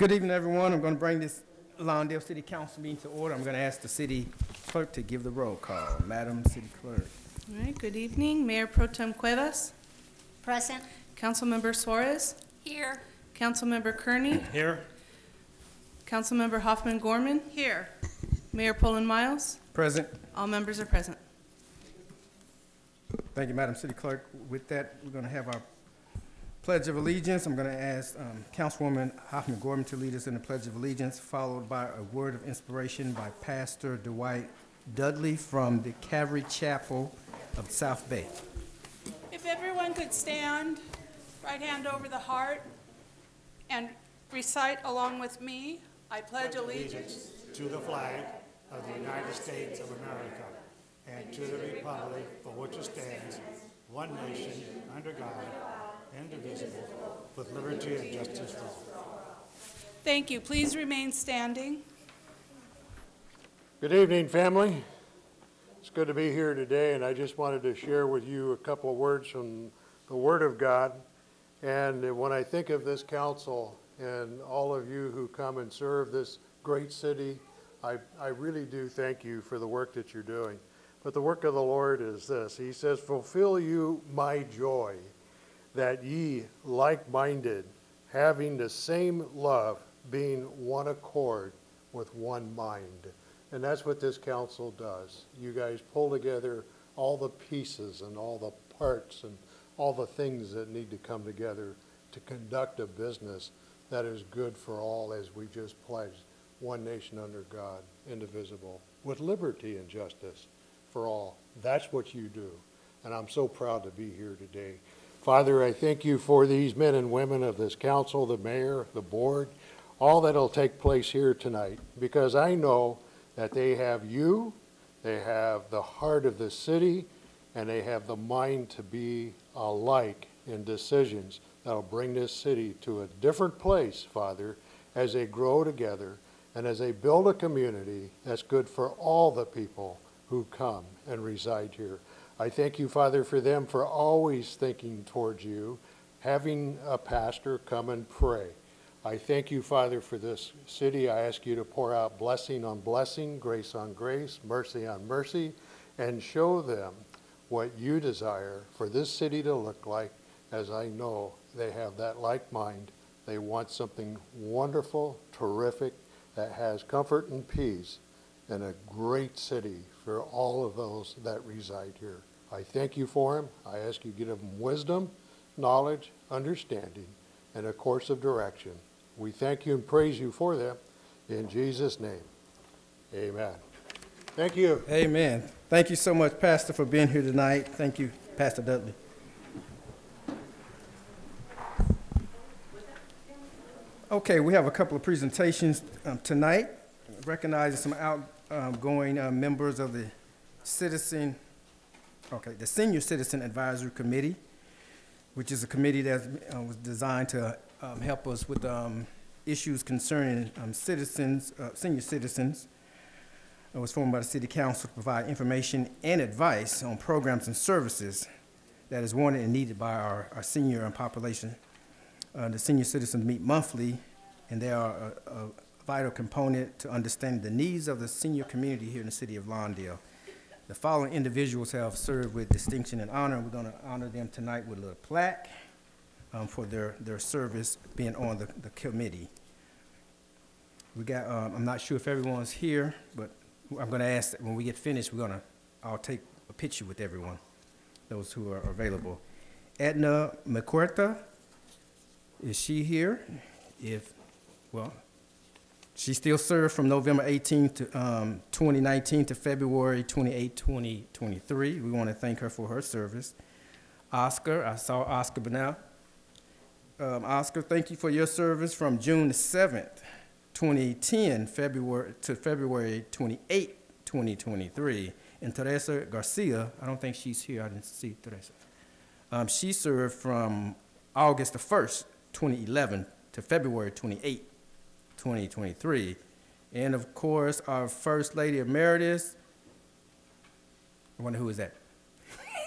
Good evening, everyone. I'm going to bring this Lawndale City Council meeting to order. I'm going to ask the city clerk to give the roll call. Madam City Clerk. All right, good evening. Mayor Pro Tem Cuevas, Present. Councilmember Suarez, Here. Councilmember Kearney, Here. Councilmember Hofmann Gorman. Here. Mayor Pullen Miles. Present. All members are present. Thank you, Madam City Clerk. With that, we're going to have our Pledge of Allegiance. I'm going to ask um, Councilwoman Hofmann Gorman to lead us in the Pledge of Allegiance, followed by a word of inspiration by Pastor Dwight Dudley from the Calvary Chapel of South Bay. If everyone could stand, right hand over the heart, and recite along with me, I pledge allegiance To the flag of the United States of America and to the republic for which it stands, one nation, under God, indivisible, with liberty and justice for all. Thank you. Please remain standing. Good evening, family. It's good to be here today, and I just wanted to share with you a couple of words from the Word of God. And when I think of this council and all of you who come and serve this great city, I, I really do thank you for the work that you're doing. But the work of the Lord is this He says, Fulfill you my joy, that ye like-minded, having the same love, being one accord with one mind. And that's what this council does. You guys pull together all the pieces and all the parts and all the things that need to come together to conduct a business that is good for all as we just pledged, one nation under God, indivisible, with liberty and justice for all. That's what you do. And I'm so proud to be here today. Father, I thank you for these men and women of this council, the mayor, the board, all that'll take place here tonight, because I know that they have you, they have the heart of the city, and they have the mind to be alike in decisions that'll bring this city to a different place, Father, as they grow together and as they build a community that's good for all the people who come and reside here. I thank you, Father, for them for always thinking towards you, having a pastor come and pray. I thank you, Father, for this city. I ask you to pour out blessing on blessing, grace on grace, mercy on mercy, and show them what you desire for this city to look like, as I know they have that like mind. They want something wonderful, terrific, that has comfort and peace, and a great city for all of those that reside here. I thank you for them. I ask you to give them wisdom, knowledge, understanding, and a course of direction. We thank you and praise you for them. In Jesus' name, amen. Thank you. Amen. Thank you so much, Pastor, for being here tonight. Thank you, Pastor Dudley. Okay, we have a couple of presentations um, tonight, recognizing some outgoing uh, members of the citizen, okay, the Senior Citizen Advisory Committee, which is a committee that uh, was designed to um, help us with um, issues concerning um, citizens, uh, senior citizens. It was formed by the City Council to provide information and advice on programs and services that is wanted and needed by our, our senior and population. Uh, the senior citizens meet monthly, and they are a, a vital component to understanding the needs of the senior community here in the city of Lawndale. The following individuals have served with distinction and honor. We're going to honor them tonight with a little plaque um, for their, their service being on the, the committee. We got, um, I'm not sure if everyone's here, but I'm going to ask that when we get finished, we're going to, I'll take a picture with everyone, those who are available. Edna McCuerta, is she here? If, well, she still served from November 18 to um, 2019 to February 28, 2023. We want to thank her for her service. Oscar, I saw Oscar Bernal. Um, Oscar, thank you for your service from June 7th, 2010, February to February 28, 2023. And Teresa Garcia, I don't think she's here. I didn't see Teresa. Um, she served from August the 1st, 2011 to February 28, 2023. And of course, our First Lady Emeritus, I wonder who is that?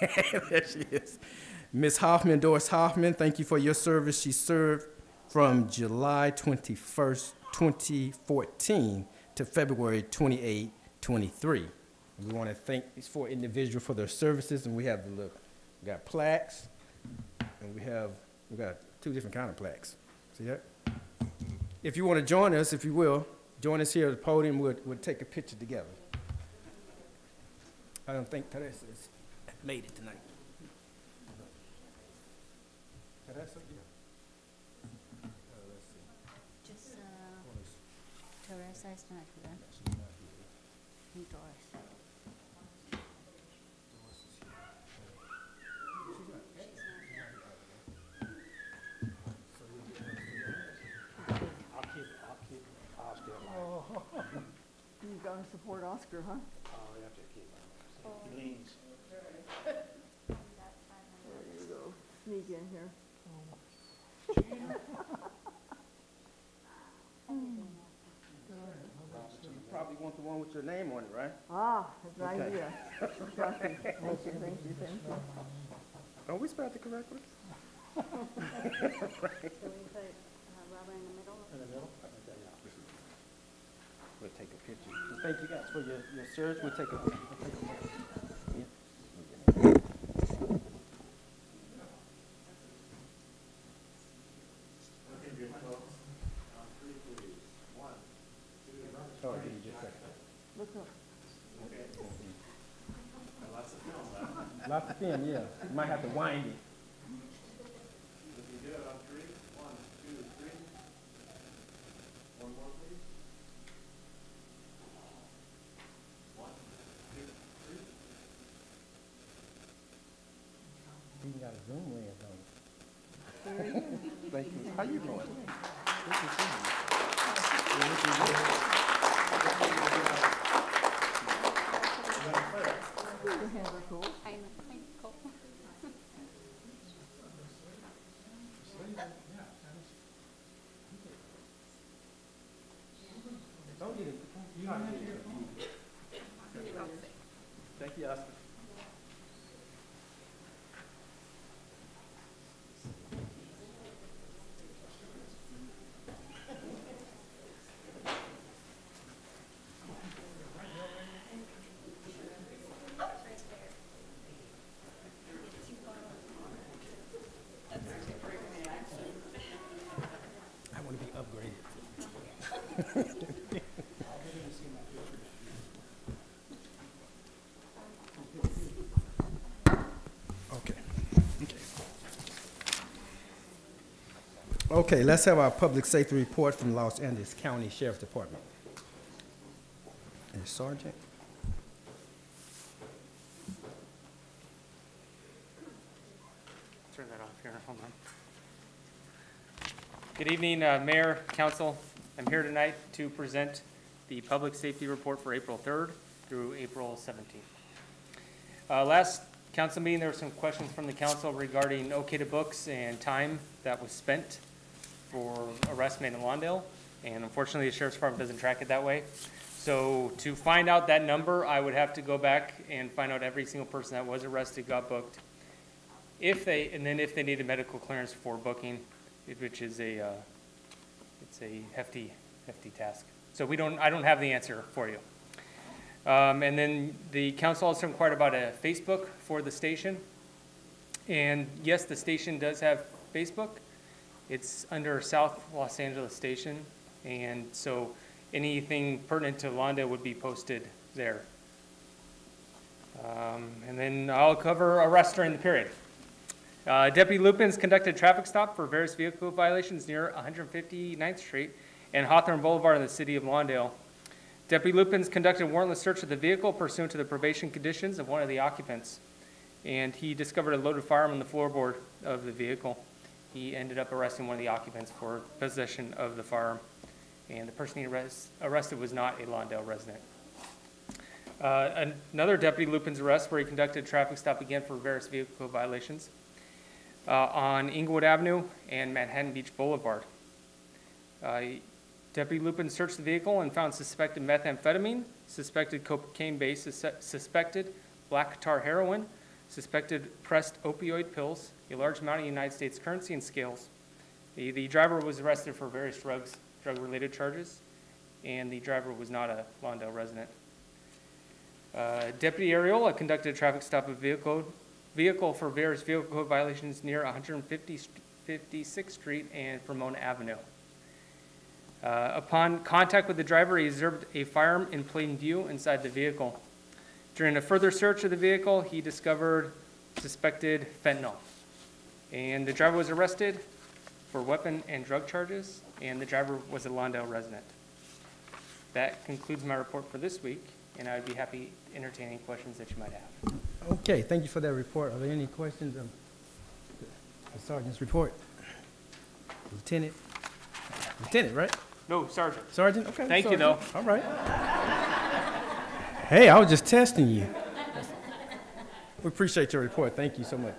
there she is. Ms. Hofmann, Doris Hofmann, thank you for your service. She served from July 21st, 2014 to February 28, 23. We want to thank these four individuals for their services, and we have the look, we got plaques, and we have, we got two different kind of plaques. See that? If you want to join us, if you will, join us here at the podium, we'll, we'll take a picture together. I don't think Teresa has made it tonight. Teresa, yeah. Uh, see. Just, uh, Teresa is not here. Doris. I'll keep, I'll keep, I'll stay alive. You gonna support Oscar, huh? Oh, we have to keep him. He leans. There you go, sneak in here. You probably want the one with your name on it, right? Ah, that's an Okay. idea. Got you. Thank you, thank you, thank you. Are we spelled the correct one? So we put uh, Robert in the middle? In the middle? We'll take a picture. So Thank you guys for your, your service. We'll take a picture. We'll take a picture. Oh, did you just say? Look up. Lots of film, yeah. You might have to wind it. Zoom lens on it. Thank you. How you doing? Good to see you. Yeah, this is good. Your hands are cool. I know, I know. Don't get it. You not get it. Thank you, Oscar. I want to be upgraded. Okay. Okay. Okay, let's have our public safety report from Los Angeles County Sheriff's Department. And Sergeant? Turn that off here, hold on. Good evening, uh, Mayor, Council. I'm here tonight to present the Public Safety Report for April 3rd through April 17th. Uh, Last council meeting, there were some questions from the council regarding okay to books and time that was spent for arrest made in Lawndale, and unfortunately, the sheriff's department doesn't track it that way. So to find out that number, I would have to go back and find out every single person that was arrested got booked, if they, and then if they needed medical clearance for booking, which is a, uh, it's a hefty, hefty task. So we don't, I don't have the answer for you. Um, and then the council also inquired about a Facebook for the station. And yes, the station does have Facebook. It's under South Los Angeles Station. And so anything pertinent to Lawndale would be posted there. Um, and then I'll cover arrest during the period. Uh, Deputy Lupins conducted a traffic stop for various vehicle violations near 159th Street and Hawthorne Boulevard in the city of Lawndale. Deputy Lupins conducted a warrantless search of the vehicle pursuant to the probation conditions of one of the occupants. And he discovered a loaded firearm on the floorboard of the vehicle. He ended up arresting one of the occupants for possession of the firearm. And the person he arrest- arrested was not a Lawndale resident. Uh, Another deputy Lupin's arrest where he conducted a traffic stop again for various vehicle violations uh, on Inglewood Avenue and Manhattan Beach Boulevard. Uh, Deputy Lupin searched the vehicle and found suspected methamphetamine, suspected cocaine base, sus- suspected black tar heroin, suspected pressed opioid pills, a large amount of United States currency and scales, The, the driver was arrested for various drugs, drug-related charges, and the driver was not a Lawndale resident. Uh, Deputy Ariola conducted a traffic stop of vehicle, vehicle for various vehicle code violations near 156th Street and Pomona Avenue. Uh, Upon contact with the driver, he observed a firearm in plain view inside the vehicle. During a further search of the vehicle, he discovered suspected fentanyl. And the driver was arrested for weapon and drug charges, and the driver was a Lawndale resident. That concludes my report for this week, and I'd be happy to entertain any questions that you might have. Okay, thank you for that report. Are there any questions of the sergeant's report? Lieutenant? Lieutenant, right? No, Sergeant. Sergeant? Okay. Thank you, though. All right. Hey, I was just testing you. We appreciate your report. Thank you so much.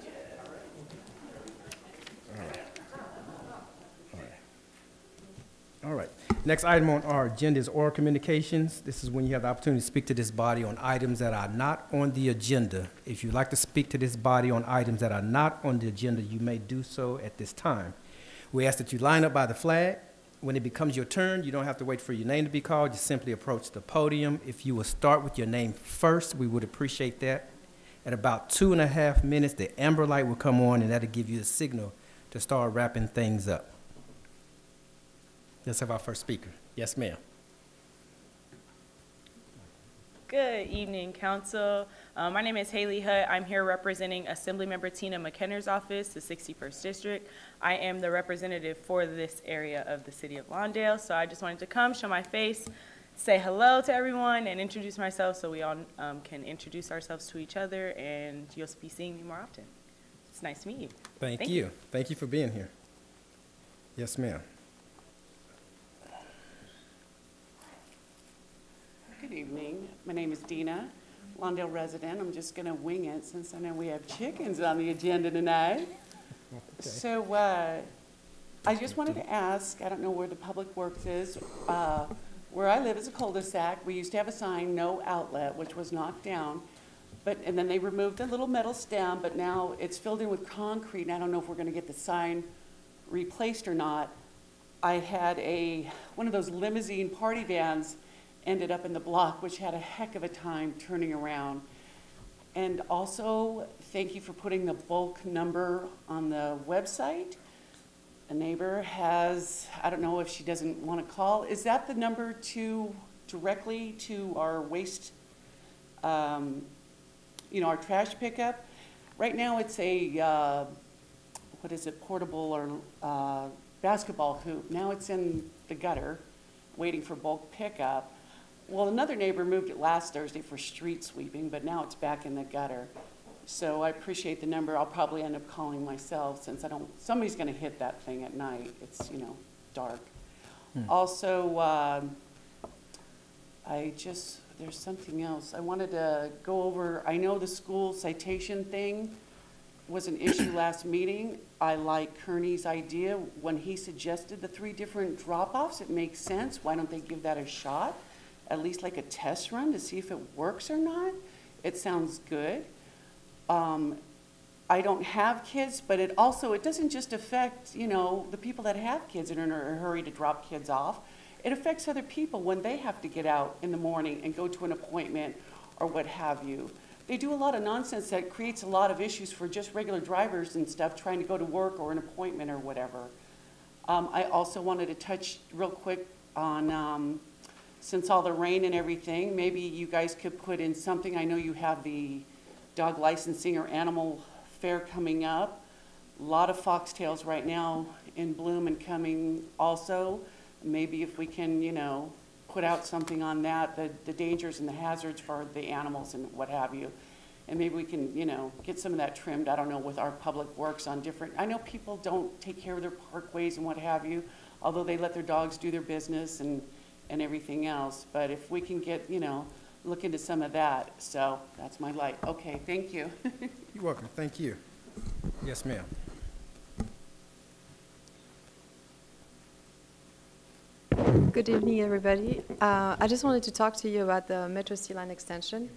All right. All right. All right. Next item on our agenda is oral communications. This is when you have the opportunity to speak to this body on items that are not on the agenda. If you'd like to speak to this body on items that are not on the agenda, you may do so at this time. We ask that you line up by the flag. When it becomes your turn, you don't have to wait for your name to be called. You simply approach the podium. If you will start with your name first, we would appreciate that. At about two and a half minutes, the amber light will come on, and that'll give you the signal to start wrapping things up. Let's have our first speaker. Yes, ma'am. Good evening, Council. Uh, My name is Haley Hutt. I'm here representing Assemblymember Tina McKinnor's office, the 61st District. I am the representative for this area of the city of Lawndale, so I just wanted to come, show my face, say hello to everyone, and introduce myself so we all um, can introduce ourselves to each other, and you'll be seeing me more often. It's nice to meet you. Thank Thank you. Thank you for being here. Yes, ma'am. Good evening. My name is Dina, Lawndale resident. I'm just going to wing it since I know we have chickens on the agenda tonight. So uh, I just wanted to ask, I don't know where the Public Works is. uh, Where I live is a cul-de-sac. We used to have a sign, no outlet, which was knocked down. But, and then they removed the little metal stem, but now it's filled in with concrete. And I don't know if we're going to get the sign replaced or not. I had a, one of those limousine party vans ended up in the block, which had a heck of a time turning around. And also, thank you for putting the bulk number on the website. A neighbor has, I don't know if she doesn't want to call, is that the number to, directly to our waste, um, you know, our trash pickup? Right now, it's a, uh, what is it, portable or uh, basketball hoop. Now it's in the gutter, waiting for bulk pickup. Well, another neighbor moved it last Thursday for street sweeping, but now it's back in the gutter. So I appreciate the number. I'll probably end up calling myself since I don't, somebody's gonna hit that thing at night. It's, you know, dark. Also, um, I just, there's something else. I wanted to go over, I know the school citation thing was an issue last meeting. I like Kearney's idea when he suggested the three different drop-offs. It makes sense. Why don't they give that a shot? At least like a test run to see if it works or not. It sounds good. Um, I don't have kids, but it also, it doesn't just affect, you know, the people that have kids and are in a hurry to drop kids off. It affects other people when they have to get out in the morning and go to an appointment or what have you. They do a lot of nonsense that creates a lot of issues for just regular drivers and stuff trying to go to work or an appointment or whatever. Um, I also wanted to touch real quick on, um, since all the rain and everything, maybe you guys could put in something. I know you have the dog licensing or animal fair coming up. A Lot of foxtails right now in bloom and coming also. Maybe if we can, you know, put out something on that, the, the dangers and the hazards for the animals and what have you. And maybe we can, you know, get some of that trimmed, I don't know, with our public works on different, I know people don't take care of their parkways and what have you, although they let their dogs do their business and, and everything else. But if we can get, you know, look into some of that, so that's my light. Okay, thank you. You're welcome. Thank you. Yes, ma'am. Good evening, everybody. Uh, I just wanted to talk to you about the Metro C line extension.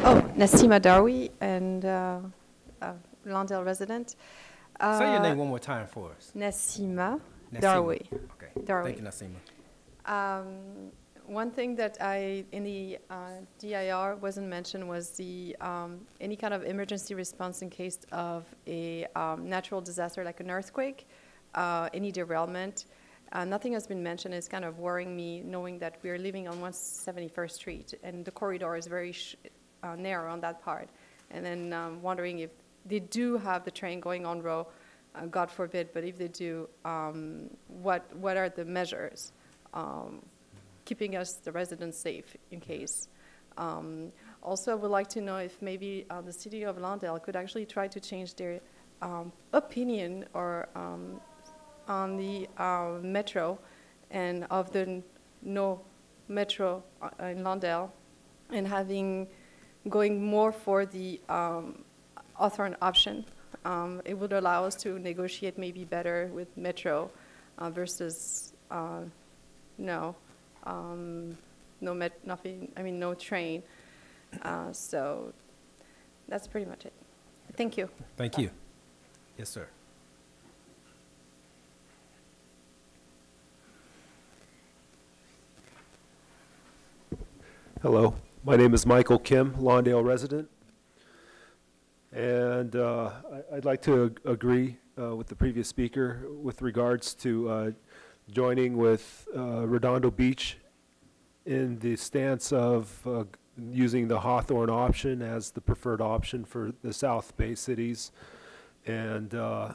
Oh, Nasima Darwi and uh, uh, Lawndale resident. Say your Uh, name one more time for us. Nasima Nassima. Darwi. Okay, Darwi. thank you, Nasima. Um, one thing that I, in the uh, EIR wasn't mentioned was the, um, any kind of emergency response in case of a um, natural disaster like an earthquake, uh, any derailment. Uh, nothing has been mentioned. It's kind of worrying me knowing that we're living on 171st Street and the corridor is very uh, narrow on that part. And then um, wondering if they do have the train going on row, uh, God forbid, but if they do, um, what, what are the measures? Um, keeping us, the residents, safe in case. Um, also, I would like to know if maybe uh, the city of Lawndale could actually try to change their um, opinion or um, on the uh, metro and of the no metro uh, in Lawndale and having going more for the um, option. Um, it would allow us to negotiate maybe better with metro uh, versus uh, no, um, no met, nothing. I mean, no train. Uh, so that's pretty much it. Thank you. Thank you. Yes, sir. Hello, my name is Michael Kim, Lawndale resident. And uh, I- I'd like to ag- agree uh, with the previous speaker with regards to uh, joining with uh, Redondo Beach in the stance of uh, using the Hawthorne option as the preferred option for the South Bay cities. And uh,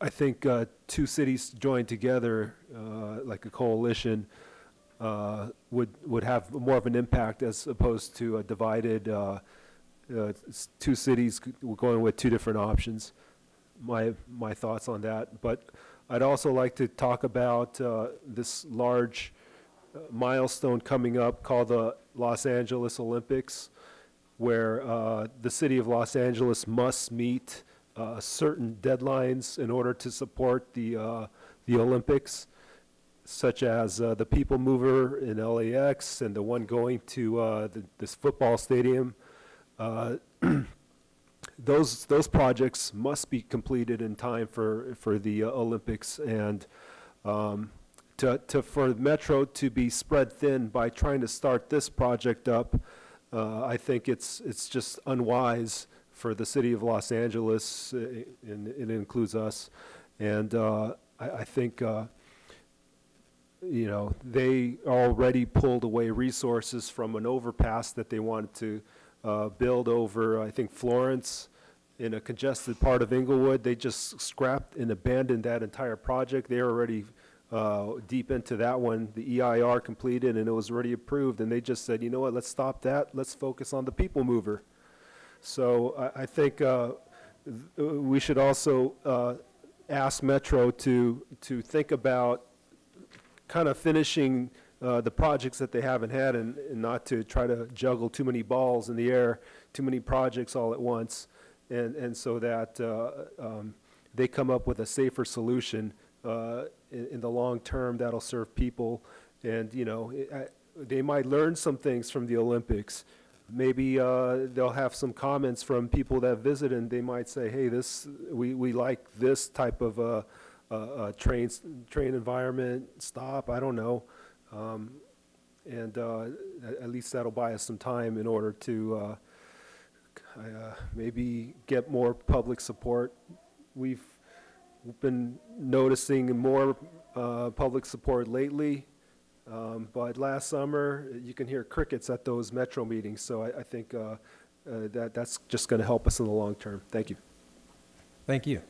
I think uh, two cities joined together, uh, like a coalition, uh, would, would have more of an impact as opposed to a divided, two cities going with two different options. My, my thoughts on that. But I'd also like to talk about uh, this large uh, milestone coming up called the Los Angeles Olympics, where uh, the city of Los Angeles must meet uh, certain deadlines in order to support the, uh, the Olympics such as uh, the People Mover in LAX and the one going to the, this football stadium. Those those projects must be completed in time for for the uh, Olympics and um, to, to for Metro to be spread thin by trying to start this project up. Uh, I think it's it's just unwise for the city of Los Angeles, uh, and it includes us. And uh, I, I think. Uh, you know, they already pulled away resources from an overpass that they wanted to uh, build over, I think, Florence in a congested part of Inglewood. They just scrapped and abandoned that entire project. They're already uh, deep into that one. The EIR completed and it was already approved, and they just said, you know what, let's stop that. Let's focus on the people mover. So I, I think uh, we should also uh, ask Metro to, to think about kind of finishing uh, the projects that they haven't had and, and not to try to juggle too many balls in the air, too many projects all at once, and, and so that uh, um, they come up with a safer solution uh, in, in the long term that'll serve people. And, you know, it- I- they might learn some things from the Olympics. Maybe uh, they'll have some comments from people that visit and they might say, hey, this, we, we like this type of uh, uh, uh, train, train environment, stop, I don't know. Um, And uh, at least that'll buy us some time in order to uh, uh, maybe get more public support. We've been noticing more uh, public support lately, um, but last summer, you can hear crickets at those metro meetings, so I I think uh, uh, that, that's just going to help us in the long term. Thank you. Thank you.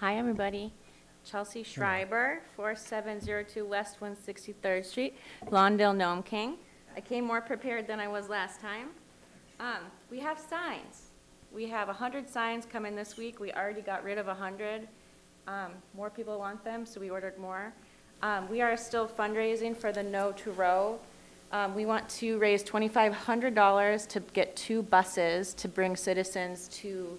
Hi, everybody. Chelsea Schreiber, 4702 West 163rd Street, Lawndale, Gnome King. I came more prepared than I was last time. Um, We have signs. We have 100 signs coming this week. We already got rid of 100. Um, More people want them, so we ordered more. Um, We are still fundraising for the No to Row. Um, We want to raise $2,500 to get two buses to bring citizens to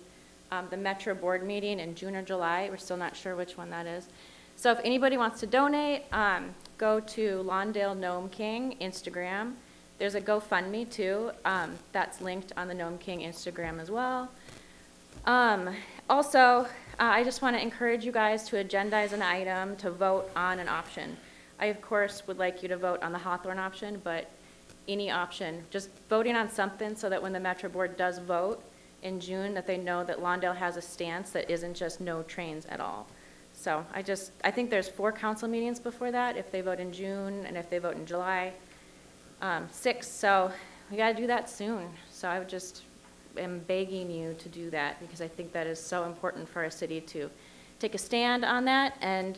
um, the Metro Board meeting in June or July. We're still not sure which one that is. So if anybody wants to donate, um, go to Lawndale Gnome King Instagram. There's a GoFundMe too, um, that's linked on the Gnome King Instagram as well. Um, also, uh, I just want to encourage you guys to agendize an item to vote on an option. I, of course, would like you to vote on the Hawthorne option, but any option, just voting on something so that when the Metro Board does vote in June, that they know that Lawndale has a stance that isn't just no trains at all. So I just, I think there's four council meetings before that, if they vote in June and if they vote in July um, 6th, so we got to do that soon. So I would just am begging you to do that because I think that is so important for our city to take a stand on that. And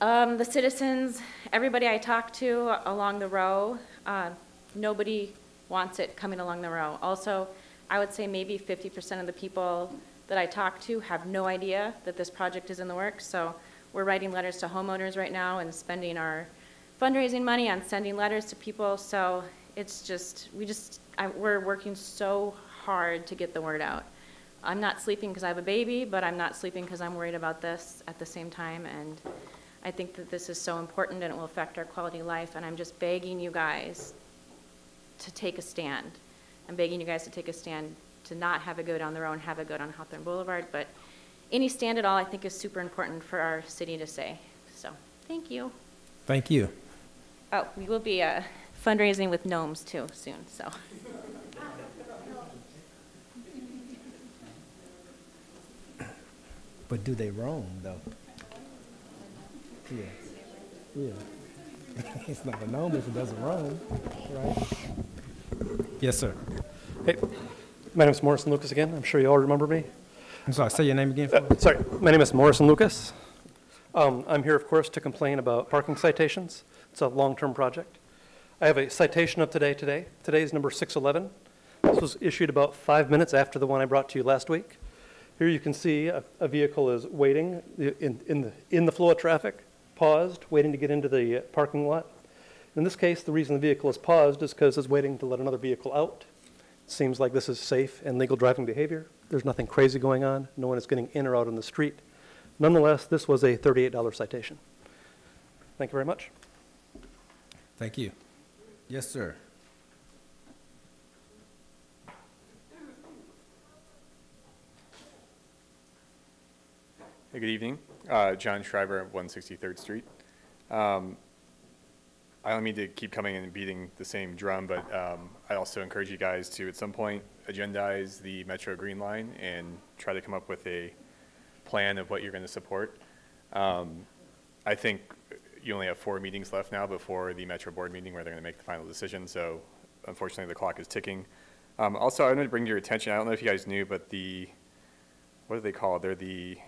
um, the citizens, everybody I talk to along the row, uh, nobody wants it coming along the row. Also, I would say maybe 50% of the people that I talk to have no idea that this project is in the works. So we're writing letters to homeowners right now and spending our fundraising money on sending letters to people. So it's just, we just, I, we're working so hard to get the word out. I'm not sleeping because I have a baby, but I'm not sleeping because I'm worried about this at the same time. And I think that this is so important and it will affect our quality of life. And I'm just begging you guys to take a stand. I'm begging you guys to take a stand to not have it go down the road and have it go down Hawthorne Boulevard. But any stand at all, I think, is super important for our city to say. So, thank you. Thank you. Oh, we will be uh, fundraising with gnomes too soon, so. But do they roam, though? Yeah, yeah. It's not a gnome if it doesn't roam, right? Yes, sir. Hey, my name is Morrison Lucas again. I'm sure you all remember me. I'm sorry, say your name again for Uh, Sorry, my name is Morrison Lucas. Um, I'm here, of course, to complain about parking citations. It's a long-term project. I have a citation of today today. Today is number 611. This was issued about five minutes after the one I brought to you last week. Here you can see a, a vehicle is waiting in, in, the, in the flow of traffic, paused, waiting to get into the uh, parking lot. In this case, the reason the vehicle is paused is because it's waiting to let another vehicle out. Seems like this is safe and legal driving behavior. There's nothing crazy going on. No one is getting in or out on the street. Nonetheless, this was a $38 citation. Thank you very much. Thank you. Yes, sir. Hey, good evening. Uh, John Schreiber at 163rd Street. Um, I don't mean to keep coming and beating the same drum, but um, I also encourage you guys to, at some point, agendize the Metro Green Line and try to come up with a plan of what you're going to support. Um, I think you only have four meetings left now before the Metro Board meeting where they're going to make the final decision, so unfortunately, the clock is ticking. Um, Also, I wanted to bring to your attention, I don't know if you guys knew, but the, what do they called? They're the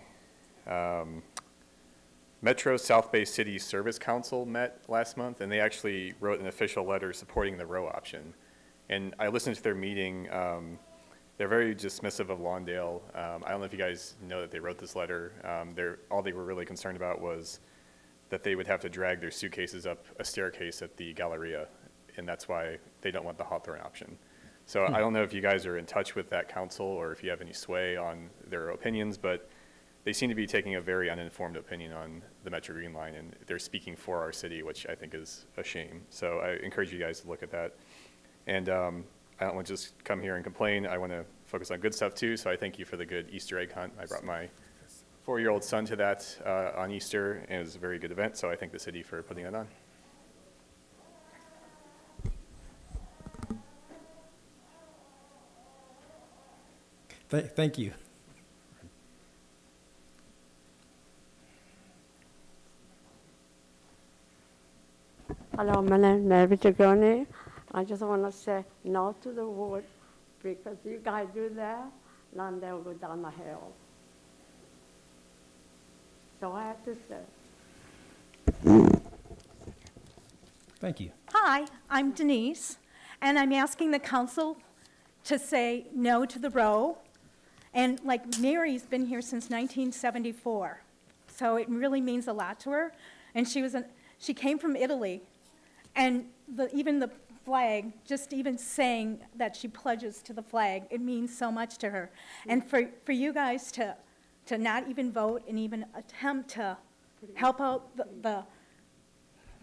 um, Metro South Bay City Service Council met last month, and they actually wrote an official letter supporting the row option. And I listened to their meeting. Um, they're very dismissive of Lawndale. Um, I don't know if you guys know that they wrote this letter. Um, they're, all they were really concerned about was that they would have to drag their suitcases up a staircase at the Galleria, and that's why they don't want the Hawthorne option. So I don't know if you guys are in touch with that council or if you have any sway on their opinions, but they seem to be taking a very uninformed opinion on the Metro Green Line, and they're speaking for our city, which I think is a shame. So I encourage you guys to look at that. And um, I don't want to just come here and complain. I want to focus on good stuff too. So I thank you for the good Easter egg hunt. I brought my four-year-old son to that uh, on Easter, and it was a very good event. So I thank the city for putting that on. Th- Thank you. Hello, my name is Mary Jagoni. I just want to say no to the wood because you guys do that, then they'll go down the hill. So I have to say. Thank you. Hi, I'm Denise, and I'm asking the council to say no to the row. And like Mary's been here since 1974, so it really means a lot to her. And she was, an, she came from Italy, and the, even the flag, just even saying that she pledges to the flag, it means so much to her. And for, for you guys to, to not even vote and even attempt to help out the, the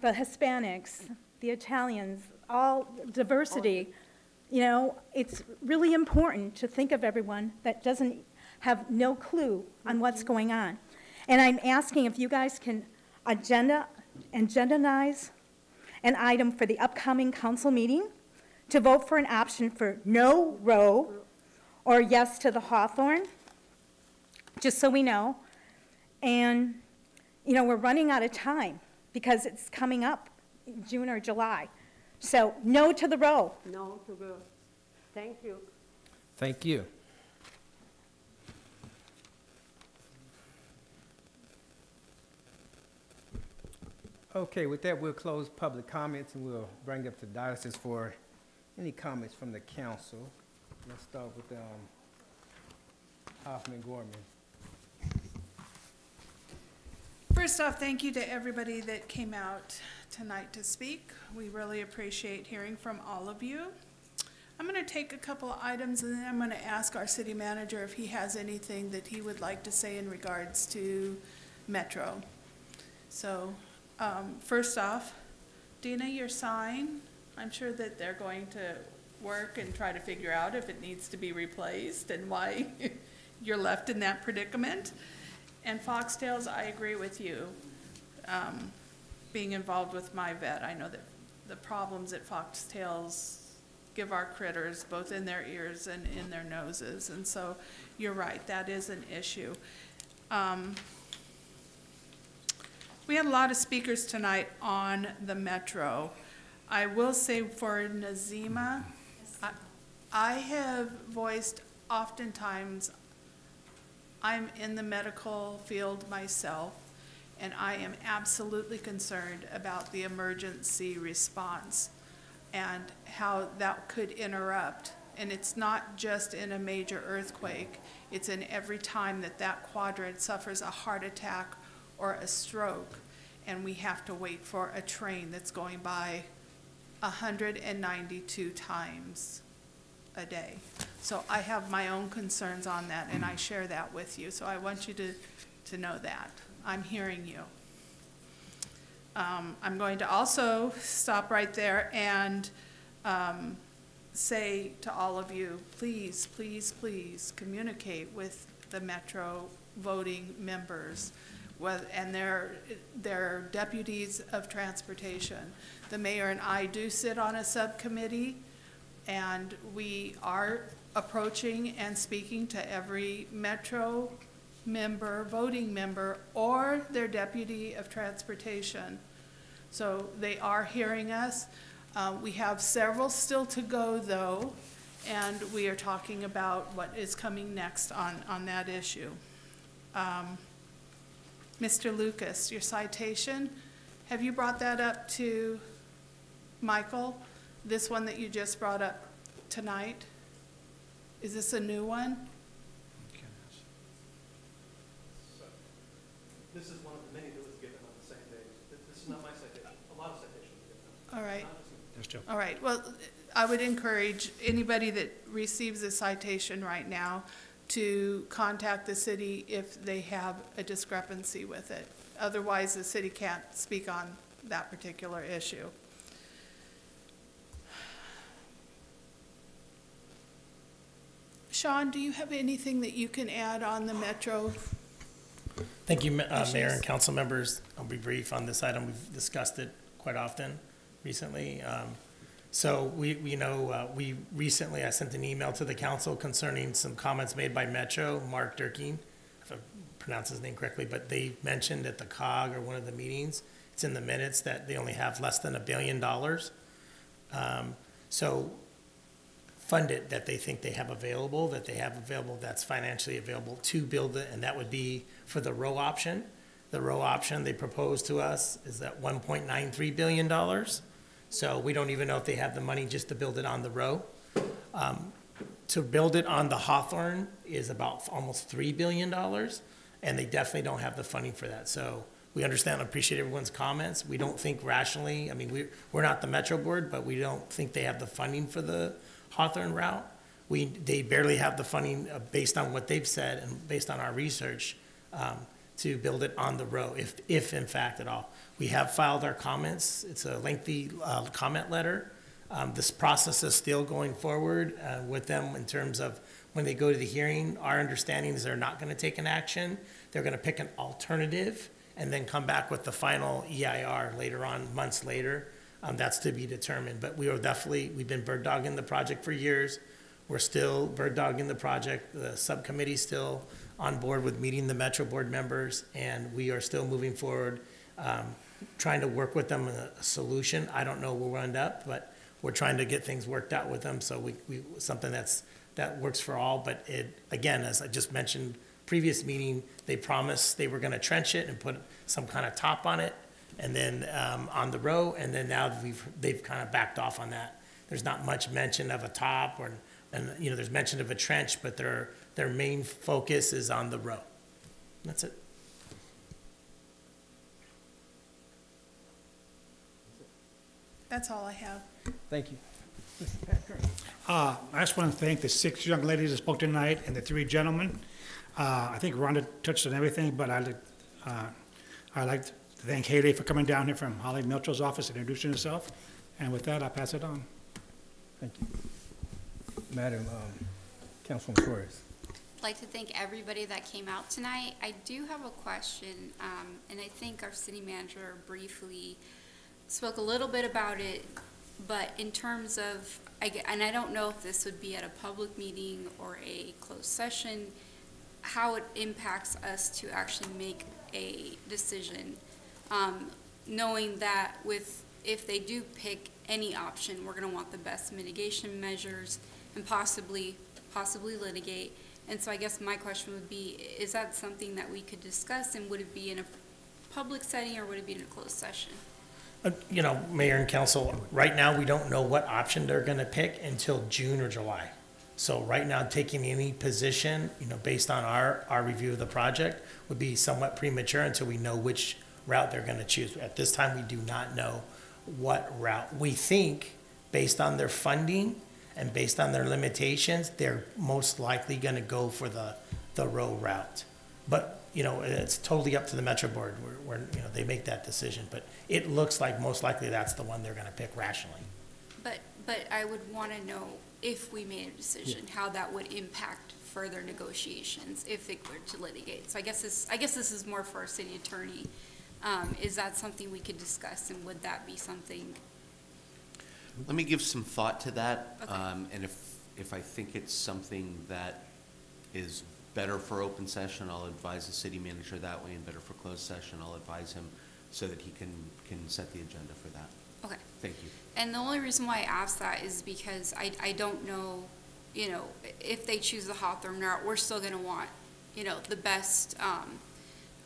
the Hispanics, the Italians, all diversity. You know, it's really important to think of everyone that doesn't have no clue on what's mm-hmm. going on. And I'm asking if you guys can agenda, agendaize an item for the upcoming council meeting to vote for an option for no row or yes to the Hawthorne, just so we know. And, you know, we're running out of time because it's coming up in June or July. So no to the row. No to go. Thank you. Thank you. Okay, with that, we'll close public comments and we'll bring up the diocese for any comments from the council. Let's start with um, Hofmann Gorman. First off, thank you to everybody that came out tonight to speak. We really appreciate hearing from all of you. I'm going to take a couple of items and then I'm going to ask our city manager if he has anything that he would like to say in regards to Metro. So, um, first off, Dina, your sign, I'm sure that they're going to work and try to figure out if it needs to be replaced and why you're left in that predicament. And foxtails, I agree with you. Um, being involved with my vet, I know that the problems that foxtails give our critters, both in their ears and in their noses. And so you're right, that is an issue. Um, we had a lot of speakers tonight on the metro. I will say for Nazima, I, I have voiced oftentimes, I'm in the medical field myself, and I am absolutely concerned about the emergency response and how that could interrupt. And it's not just in a major earthquake, it's in every time that that quadrant suffers a heart attack or a stroke, and we have to wait for a train that's going by 192 times a day. So I have my own concerns on that, and I share that with you. So I want you to, to know that. I'm hearing you. Um, I'm going to also stop right there and um, say to all of you, please, please, please communicate with the Metro voting members and their, their deputies of transportation. The mayor and I do sit on a subcommittee, and we are approaching and speaking to every Metro member, voting member, or their deputy of transportation. So they are hearing us. Uh, we have several still to go, though, and we are talking about what is coming next on, on that issue. Um, Mr. Lucas, your citation, have you brought that up to Michael? This one that you just brought up tonight? Is this a new one? This is one of the many that was given on the same day. This is not my citation. A lot of citations are given. All right. Yes, Joe. All right, well, I would encourage anybody that receives a citation right now to contact the city if they have a discrepancy with it. Otherwise, the city can't speak on that particular issue. Sean, do you have anything that you can add on the Metro? Thank you, uh, Mayor and council members. I'll be brief on this item. We've discussed it quite often recently. Um, So we, we know, uh, we recently, I sent an email to the council concerning some comments made by Metro, Mark Dierking, if I pronounce his name correctly, but they mentioned at the COG or one of the meetings, it's in the minutes that they only have less than a billion dollars. Um, So funded that they think they have available, that they have available, that's financially available to build it, and that would be for the row option. The row option they proposed to us is at one point nine three billion dollars. So we don't even know if they have the money just to build it on the row. Um, to build it on the Hawthorne is about almost three billion dollars, and they definitely don't have the funding for that. So we understand and appreciate everyone's comments. We don't think rationally, I mean, we're, we're not the Metro Board, but we don't think they have the funding for the Hawthorne route. We, they barely have the funding uh, based on what they've said and based on our research. Um, to build it on the row, if, if in fact at all. We have filed our comments. It's a lengthy uh, comment letter. Um, This process is still going forward uh, with them in terms of when they go to the hearing. Our understanding is they're not going to take an action. They're going to pick an alternative and then come back with the final EIR later on, months later. Um, That's to be determined. But we are definitely, we've been bird dogging the project for years. We're still bird dogging the project. The subcommittee's still on board with meeting the Metro Board members, and we are still moving forward, um, trying to work with them a solution. I don't know where we'll end up, but we're trying to get things worked out with them, so we, we, something that's, that works for all. But it, again, as I just mentioned, previous meeting, they promised they were gonna trench it and put some kind of top on it, and then, um, on the row, and then now we've, they've kind of backed off on that. There's not much mention of a top or, and, you know, there's mention of a trench, but their, their main focus is on the row. That's it. That's all I have. Thank you. Uh, I just want to thank the six young ladies that spoke tonight and the three gentlemen. Uh, I think Rhonda touched on everything, but I'd, uh, I'd like to thank Haley for coming down here from Holly Mitchell's office and introducing herself. And with that, I pass it on. Thank you. Madam, um, Councilwoman Torres. I'd like to thank everybody that came out tonight. I do have a question, um, and I think our city manager briefly spoke a little bit about it, but in terms of, I and I don't know if this would be at a public meeting or a closed session, how it impacts us to actually make a decision, um, knowing that with, if they do pick any option, we're gonna want the best mitigation measures and possibly, possibly litigate. And so I guess my question would be, is that something that we could discuss and would it be in a public setting or would it be in a closed session? Uh, You know, Mayor and council, right now, we don't know what option they're gonna pick until June or July. So right now, taking any position, you know, based on our, our review of the project, would be somewhat premature until we know which route they're gonna choose. At this time, we do not know what route. We think, based on their funding and based on their limitations, they're most likely gonna go for the, the row route. But, you know, it's totally up to the Metro Board, where, where, you know, they make that decision. But it looks like most likely that's the one they're gonna pick rationally. But, but I would want to know if we made a decision, how that would impact further negotiations if it were to litigate. So I guess this, I guess this is more for our city attorney. Um, is that something we could discuss and would that be something? Let me give some thought to that, Okay. um, and if, if I think it's something that is better for open session, I'll advise the city manager that way, and better for closed session, I'll advise him so that he can, can set the agenda for that. Okay. Thank you. And the only reason why I ask that is because I, I don't know, you know, if they choose the Hawthorne route, we're still gonna want, you know, the best, um,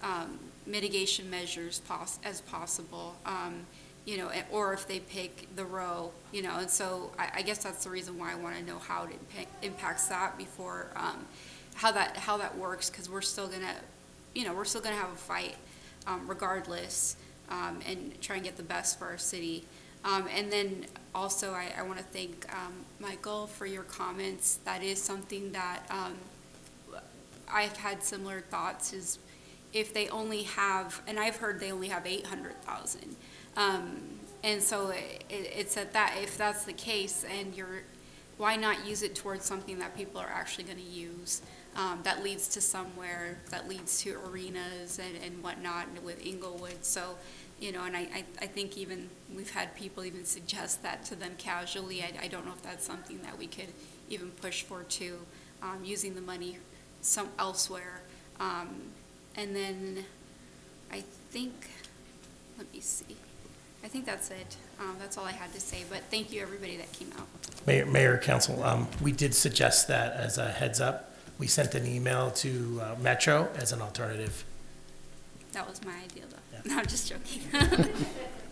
um, mitigation measures pos- as possible. Um, you know, or if they pick the row, you know, and so I, I guess that's the reason why I wanna know how it impa- impacts that before, um, how that, how that works, cause we're still gonna, you know, we're still gonna have a fight, um, regardless, um, and try and get the best for our city. Um, and then also, I, I want to thank, um, Michael for your comments. That is something that, um, I've had similar thoughts is if they only have, and I've heard they only have eight hundred thousand. And so it, it's at that, if that's the case, and you're, why not use it towards something that people are actually gonna use? Um, that leads to somewhere, that leads to arenas and, and whatnot with Inglewood. So, you know, and I, I, I think even, we've had people even suggest that to them casually. I, I don't know if that's something that we could even push for too, um, using the money some elsewhere. Um, and then I think, let me see. I think that's it. Um, that's all I had to say, but thank you, everybody that came out. Mayor, Mayor, Council, um, we did suggest that as a heads up. We sent an email to uh, Metro as an alternative. That was my idea, though. No, I'm just joking.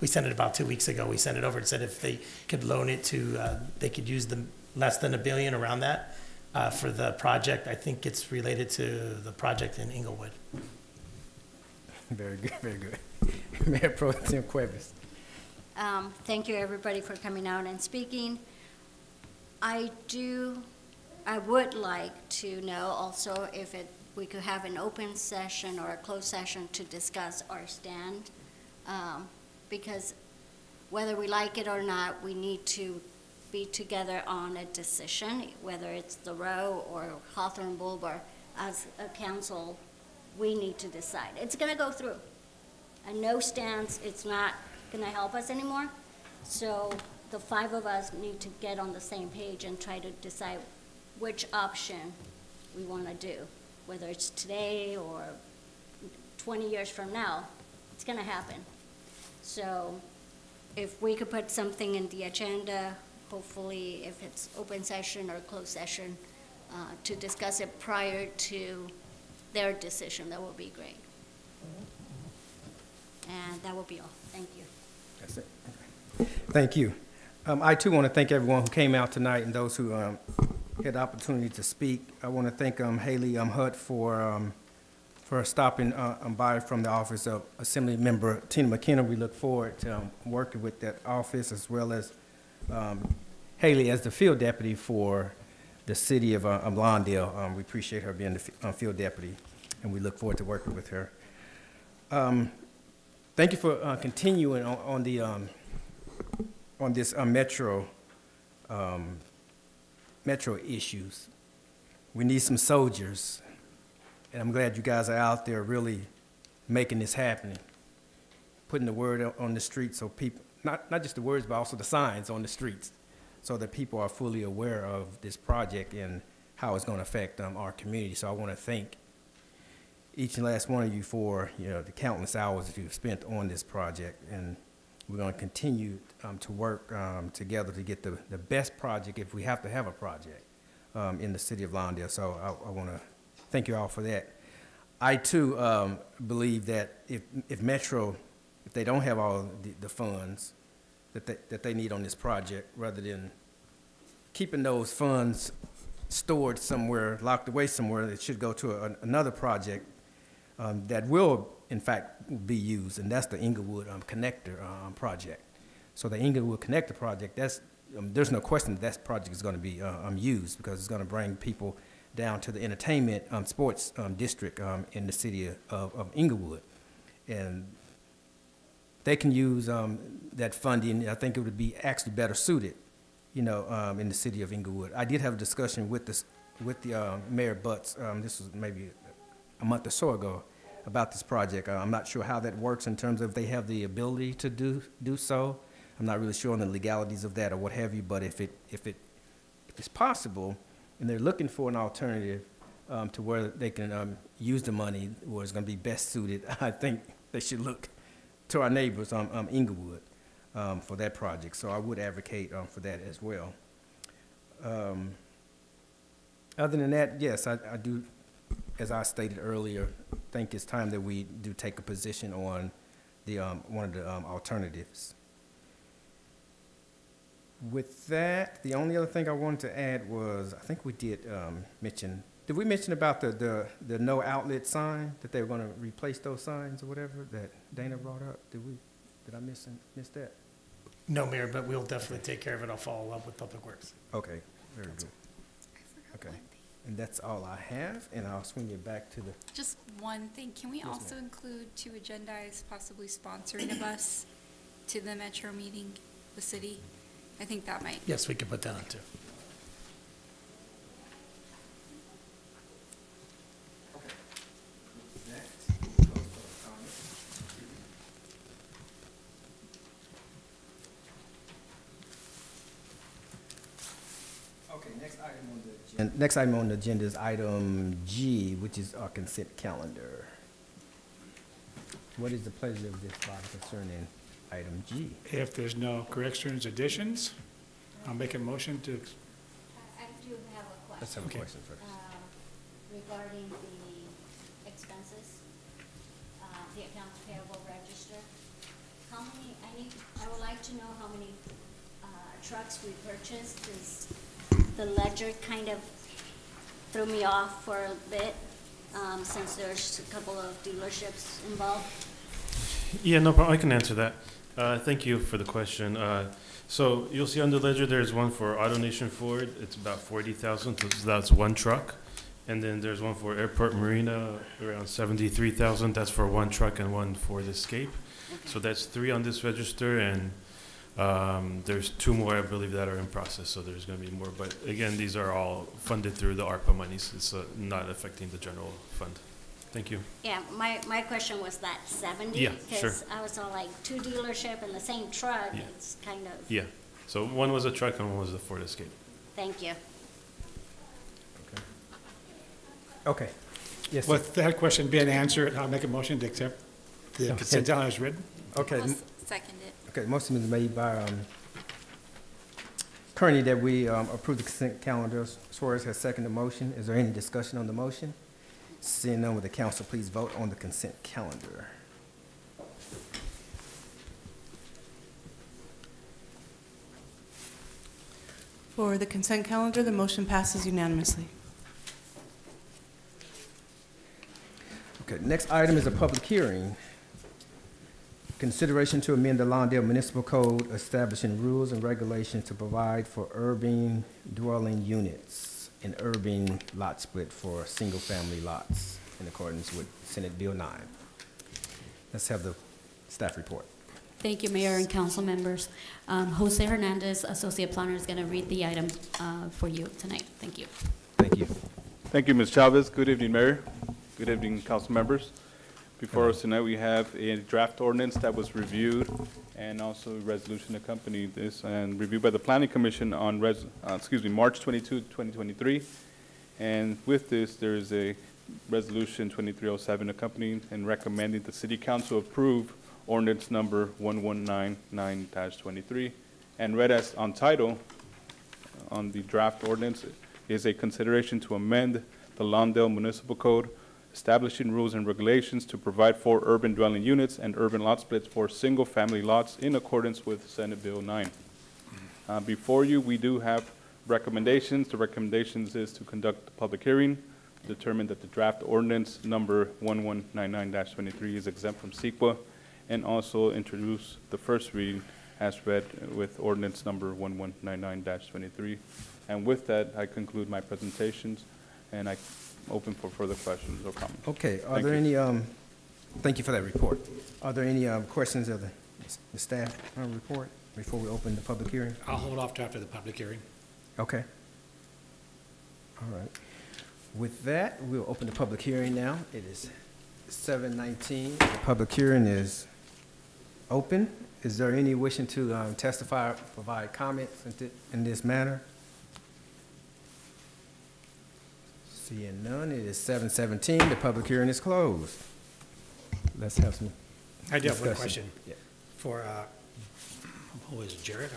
We sent it about two weeks ago. We sent it over and said if they could loan it to, uh, they could use the less than a billion around that uh, for the project. I think it's related to the project in Inglewood. Very good, very good. Mayor Pro Tem Cuevas. Um, Thank you, everybody, for coming out and speaking. I do, I would like to know also if it we could have an open session or a closed session to discuss our stand. Um, Because whether we like it or not, we need to be together on a decision, whether it's the row or Hawthorne Boulevard. As a council, we need to decide. It's gonna go through. A no stance, it's not gonna help us anymore. So the five of us need to get on the same page and try to decide which option we wanna do. Whether it's today or twenty years from now, it's gonna happen. So if we could put something in the agenda, hopefully if it's open session or closed session, uh, to discuss it prior to their decision, that would be great. And that will be all. Thank you. That's it. Thank you. Um, I too want to thank everyone who came out tonight and those who um, had the opportunity to speak. I want to thank um, Haley um, Hutt for um, for stopping uh, um, by from the office of Assembly Member Tina McKinnor. We look forward to um, working with that office as well as um, Haley as the field deputy for the city of uh. Um, we appreciate her being the uh, field deputy, and we look forward to working with her. Thank you for uh, continuing on, on the, on this uh, metro, um, metro issues. We need some soldiers, and I'm glad you guys are out there really making this happen, putting the word on the street so people, not, not just the words, but also the signs on the streets, so that people are fully aware of this project and how it's going to affect um, our community. So I want to thank each and last one of you for, you know, the countless hours that you've spent on this project. And we're going to continue um, to work um, together to get the, the best project, if we have to have a project, um, in the city of Lawndale. So I, I want to thank you all for that. I too um, believe that if, if Metro, if they don't have all the, the funds that they, that they need on this project, rather than keeping those funds stored somewhere, locked away somewhere, it should go to a, another project um, that will, in fact, be used, and that's the Inglewood um, Connector um, project. So the Inglewood Connector project, that's, um, there's no question that that project is going to be uh, um, used because it's going to bring people down to the entertainment um, sports um, district in the city of, of Inglewood. And they can use that funding. I think it would be actually better suited, you know, in the city of Inglewood. I did have a discussion with this, with the uh, Mayor Butts. This was maybe a month or so ago about this project. Uh, I'm not sure how that works in terms of if they have the ability to do do so. I'm not really sure on the legalities of that or what have you. But if it if it if it's possible, and they're looking for an alternative um, to where they can um, use the money where it's going to be best suited, I think they should look to our neighbors on um, Inglewood um, for that project. So I would advocate um, for that as well. Um, other than that, yes, I, I do, as I stated earlier, I think it's time that we do take a position on the um, one of the um, alternatives. With that, the only other thing I wanted to add was I think we did um, mention. Did we mention about the, the, the no outlet sign that they were going to replace those signs or whatever that Dana brought up? Did we? Did I miss miss that? No, Mayor, but we'll definitely take care of it. I'll follow up with Public Works. Okay, very good. Okay, and that's all I have, and I'll swing it back to the. Just one thing, can we Yes, also ma'am. include to agendize possibly sponsoring a bus to the metro meeting, the city? I think that might. Yes, we can put that on too. Okay, next item on the. And next item on the agenda is item G, which is our consent calendar. What is the pleasure of this body concerning item G? If there's no corrections, or additions, I'll make a motion to, I do have a question. Let's have a question first. um, regarding the expenses, uh, the accounts payable register. How many, I need, I would like to know how many uh, trucks we purchased, 'cause the ledger kind of threw me off for a bit, um, since there's a couple of dealerships involved. Yeah, no problem. I can answer that. Uh, thank you for the question. Uh, so you'll see on the ledger, there's one for AutoNation Ford. It's about forty thousand, so that's one truck. And then there's one for Airport Marina, around seventy-three thousand, that's for one truck and one for the Escape. So that's three on this register, and, um, there's two more, I believe, that are in process, so there's gonna be more. But again, these are all funded through the ARPA monies, it's, uh, not affecting the general fund. Thank you. Yeah, my, my question was that seventy? Yeah, sure. Because I was all like, two dealership and the same truck, Yeah. it's kind of, Yeah, so one was a truck and one was a Ford Escape. thank you. Okay. Yes, sir. With that question being answered, I'll make a motion to accept the consent calendar as written. Okay, I'll second it. Okay, motion is made by, um, Kearney that we, um, approve the consent calendar. Suarez has seconded the motion. Is there any discussion on the motion? Seeing none, with the council please vote on the consent calendar? For the consent calendar, the motion passes unanimously. Okay, next item is a public hearing. Consideration to amend the Lawndale Municipal Code establishing rules and regulations to provide for urban dwelling units and urban lot split for single-family lots in accordance with Senate Bill 9. Let's have the staff report. Thank you, Mayor and council members. Um, Jose Hernandez, Associate Planner, is going to read the item uh, for you tonight. Thank you. Thank you. Thank you, Ms. Chavez. Good evening, Mayor. Good evening, council members. Before us tonight, we have a draft ordinance that was reviewed and also a resolution accompanying this and reviewed by the Planning Commission on res, uh, excuse me, March 22, 2023. And with this, there is a resolution 2307 accompanying and recommending the city council approve ordinance number 1199-23. And read as on title, on the draft ordinance is a consideration to amend the Lawndale Municipal Code, establishing rules and regulations to provide for urban dwelling units and urban lot splits for single-family lots in accordance with Senate Bill 9. Uh, Before you, we do have recommendations. The recommendations is to conduct a public hearing, determine that the draft ordinance number 1199-23 is exempt from CEQA, and also introduce the first reading as read with ordinance number 1199-23. And with that, I conclude my presentations, and I open for further questions or comments. Okay, are Thank there you. any, um, thank you for that report. Are there any, um, questions of the, the staff uh, report before we open the public hearing? I'll hold off to after the public hearing. Okay. All right. With that, we'll open the public hearing now. It is seven nineteen. The public hearing is open. Is there any wishing to um, testify, or provide comments in thi- in this matter? Seeing none, it is seven seventeen. The public hearing is closed. Let's have some I do have one question Yeah. for, uh, who is it, Jared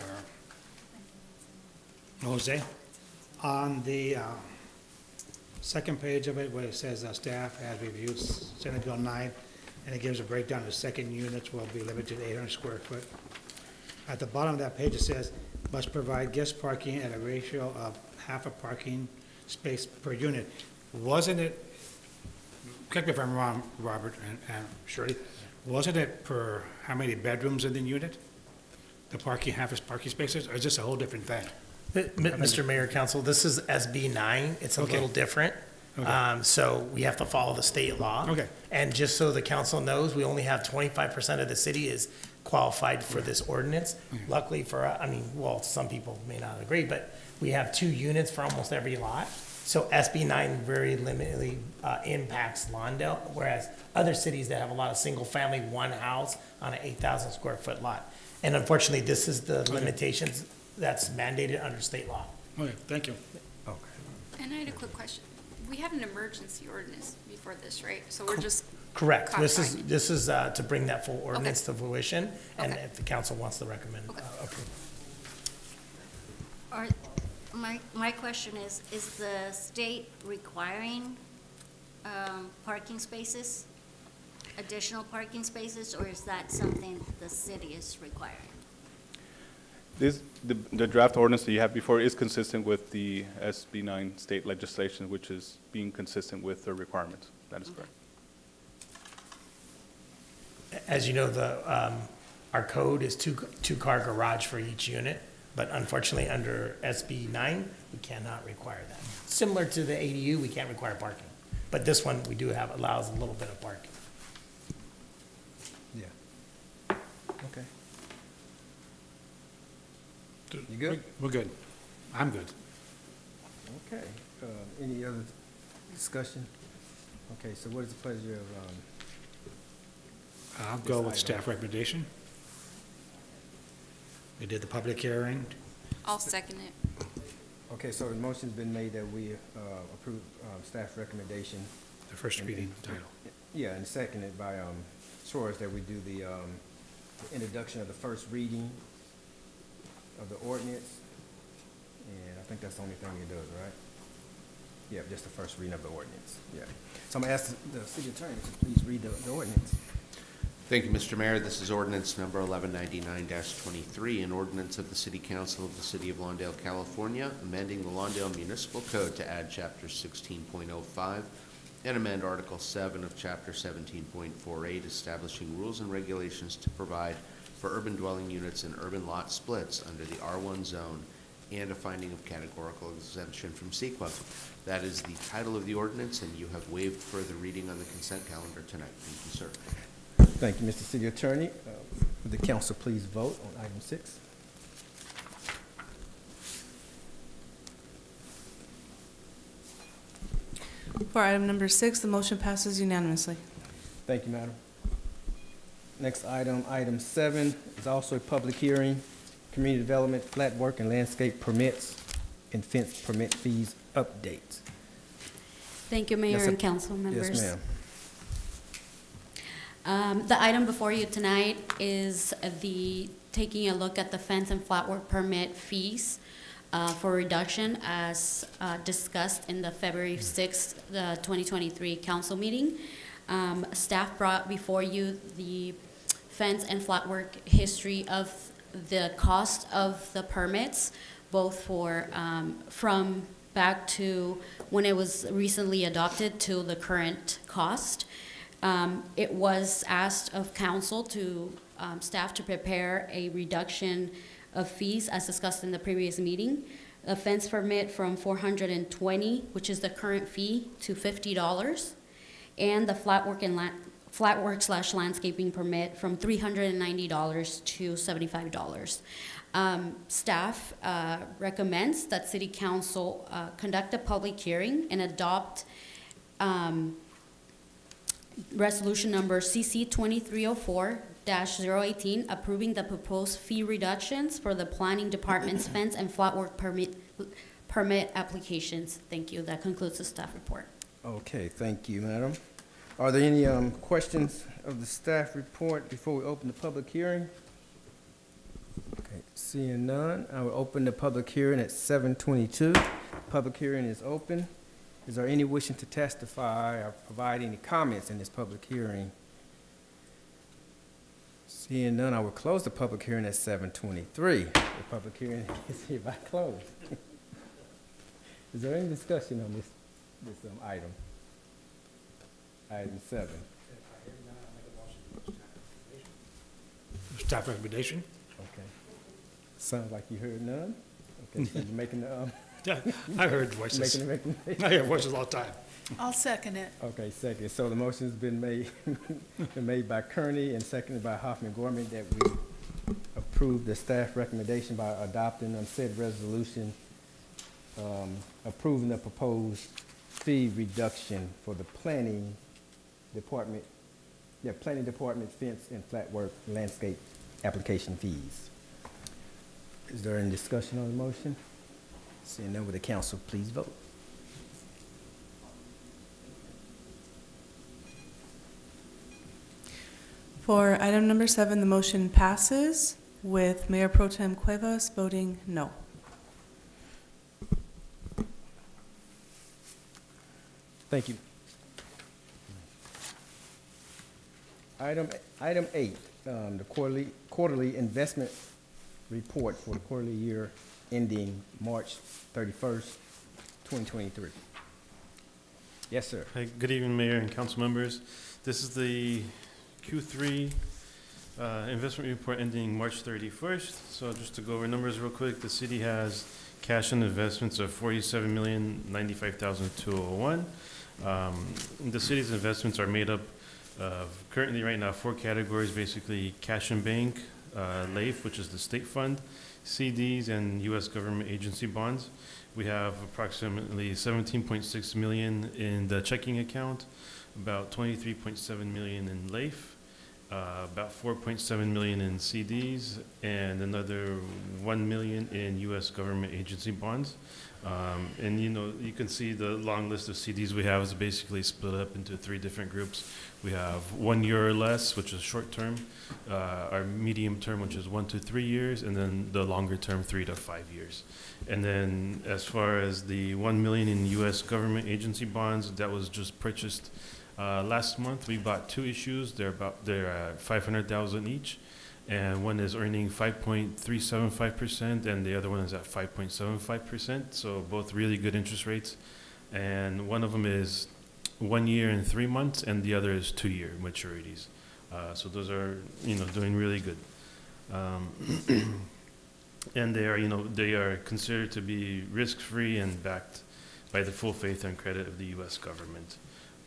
or Jose? On the uh, second page of it, where it says uh, staff has reviewed Senate Bill 9, and it gives a breakdown of second units will be limited to 800 square foot. At the bottom of that page, it says, must provide guest parking at a ratio of half a parking space per unit. Wasn't it, correct me if I'm wrong, Robert and and Sirley, wasn't it per how many bedrooms in the unit? The parking, half is parking spaces, or is this a whole different thing? Mr. Mayor, Council, this is SB nine. It's a Okay. little different. Okay. Um, so we have to follow the state law. Okay. And just so the council knows, we only have twenty-five percent of the city is qualified for this ordinance. Luckily for, uh, I mean, well, some people may not agree, but we have two units for almost every lot. So SB nine very limitedly, uh, impacts Lawndale, whereas other cities that have a lot of single-family, one house on an eight thousand square foot lot. And unfortunately, this is the limitations that's mandated under state law. Okay, thank you. Okay. And I had a quick question. We had an emergency ordinance before this, right? So we're just. Correct. This is, this is uh, to bring that full ordinance to fruition, and Okay. if the council wants to recommend uh, approval. Are, my, my question is, is the state requiring, um, parking spaces? Additional parking spaces, or is that something the city is requiring? This, the, the draft ordinance that you have before is consistent with the SB 9 state legislation, which is being consistent with the requirements. That is correct. As you know, the, um, our code is two, two-car garage for each unit. But unfortunately, under SB nine, we cannot require that. Similar to the ADU, we can't require parking. But this one, we do have, allows a little bit of parking. Yeah. Okay. You good? We're good. I'm good. Okay. Uh, Any other discussion? Okay, so what is the pleasure of, um, I'll go with item. staff recommendation. We did the public hearing. I'll second it. okay, so the motion's been made that we uh, approve um, staff recommendation. The first And- reading and- title. Yeah, and seconded by um, Suarez that we do the um, the introduction of the first reading of the ordinance. And I think that's the only thing it does, right? Yeah, just the first reading of the ordinance, yeah. So I'm gonna ask the the city attorney to please read the the ordinance. Thank you, Mr. Mayor. This is ordinance number 1199-23, an ordinance of the City Council of the City of Lawndale, California, amending the Lawndale Municipal Code to add Chapter 16.05 and amend Article 7 of Chapter 17.48, establishing rules and regulations to provide for urban dwelling units and urban lot splits under the R1 zone and a finding of categorical exemption from CEQA. That is the title of the ordinance, and you have waived further reading on the consent calendar tonight. Thank you, sir. Thank you, Mr. City Attorney. Uh, Would the council please vote on item six? For item number six, the motion passes unanimously. Thank you, madam. Next item, item seven, is also a public hearing, community development, flat work and landscape permits and fence permit fees updates. Thank you, Mayor Yes, and sir. council members. Yes, ma'am. Um, The item before you tonight is the, taking a look at the fence and flatwork permit fees uh, for reduction as uh, discussed in the February 6th, the 2023 council meeting. Um, Staff brought before you the fence and flatwork history of the cost of the permits, both for, um, from back to when it was recently adopted to the current cost. Um, It was asked of council to, um, staff to prepare a reduction of fees as discussed in the previous meeting. A fence permit from four hundred and twenty, which is the current fee, to fifty dollars. And the flat work and la, flat work slash landscaping permit from three hundred and ninety dollars to seventy-five dollars. Um, staff, uh, recommends that city council, uh, conduct a public hearing and adopt, um, resolution number CC twenty-three oh four 18 approving the proposed fee reductions for the planning department's fence and flat work permit, permit applications. Thank you. That concludes the staff report. Okay, thank you, madam. Are there any um, questions of the staff report before we open the public hearing? Okay, seeing none, I will open the public hearing at seven twenty-two. Public hearing is open. Is there any wishing to testify or provide any comments in this public hearing? Seeing none, I will close the public hearing at seven twenty-three. The public hearing is hereby closed. Is there any discussion on this, this um, item? Item seven. Staff recommendation. Okay. Sounds like you heard none? Okay, so you're making the, um. Yeah, I heard voices. Making the recommendation? I hear voices all the time. I'll second it. Okay, second. So the motion's been made, been made by Kearney and seconded by Hofmann Gorman that we approve the staff recommendation by adopting unsaid resolution, um, approving the proposed fee reduction for the planning department, yeah, planning department fence and flat work landscape application fees. Is there any discussion on the motion? Seeing none, would the council please vote? For item number seven, the motion passes with Mayor Pro Tem Cuevas voting no. Thank you. Item, item eight, um, the quarterly, quarterly investment report for the quarterly year ending March thirty-first, twenty twenty-three. Yes, sir. Good evening, Mayor and council members. This is the Q3 Uh, Investment report ending March 31st. So just to go over numbers real quick, the city has cash and investments of 47095201 Um, The city's investments are made up of currently right now four categories, basically cash and bank, uh, LAIF, which is the state fund, CDs, and U.S. government agency bonds. We have approximately 17.6 million in the checking account, about 23.7 million in LAIF, uh, about 4.7 million in CDs, and another 1 million in U.S. government agency bonds. Um, And, you know, you can see the long list of CDs we have is basically split up into three different groups. We have one year or less, which is short term, uh, our medium term, which is one to three years, and then the longer term, three to five years. And then as far as the 1 million in U.S. government agency bonds, that was just purchased uh, last month. We bought two issues. They're about, they're at 500,000 each. And one is earning 5.375%, and the other one is at 5.75%. So both really good interest rates. And one of them is one year and three months, and the other is two-year maturities. Uh, so those are, you know, doing really good. Um, and they are, you know, they are considered to be risk-free and backed by the full faith and credit of the U.S. government.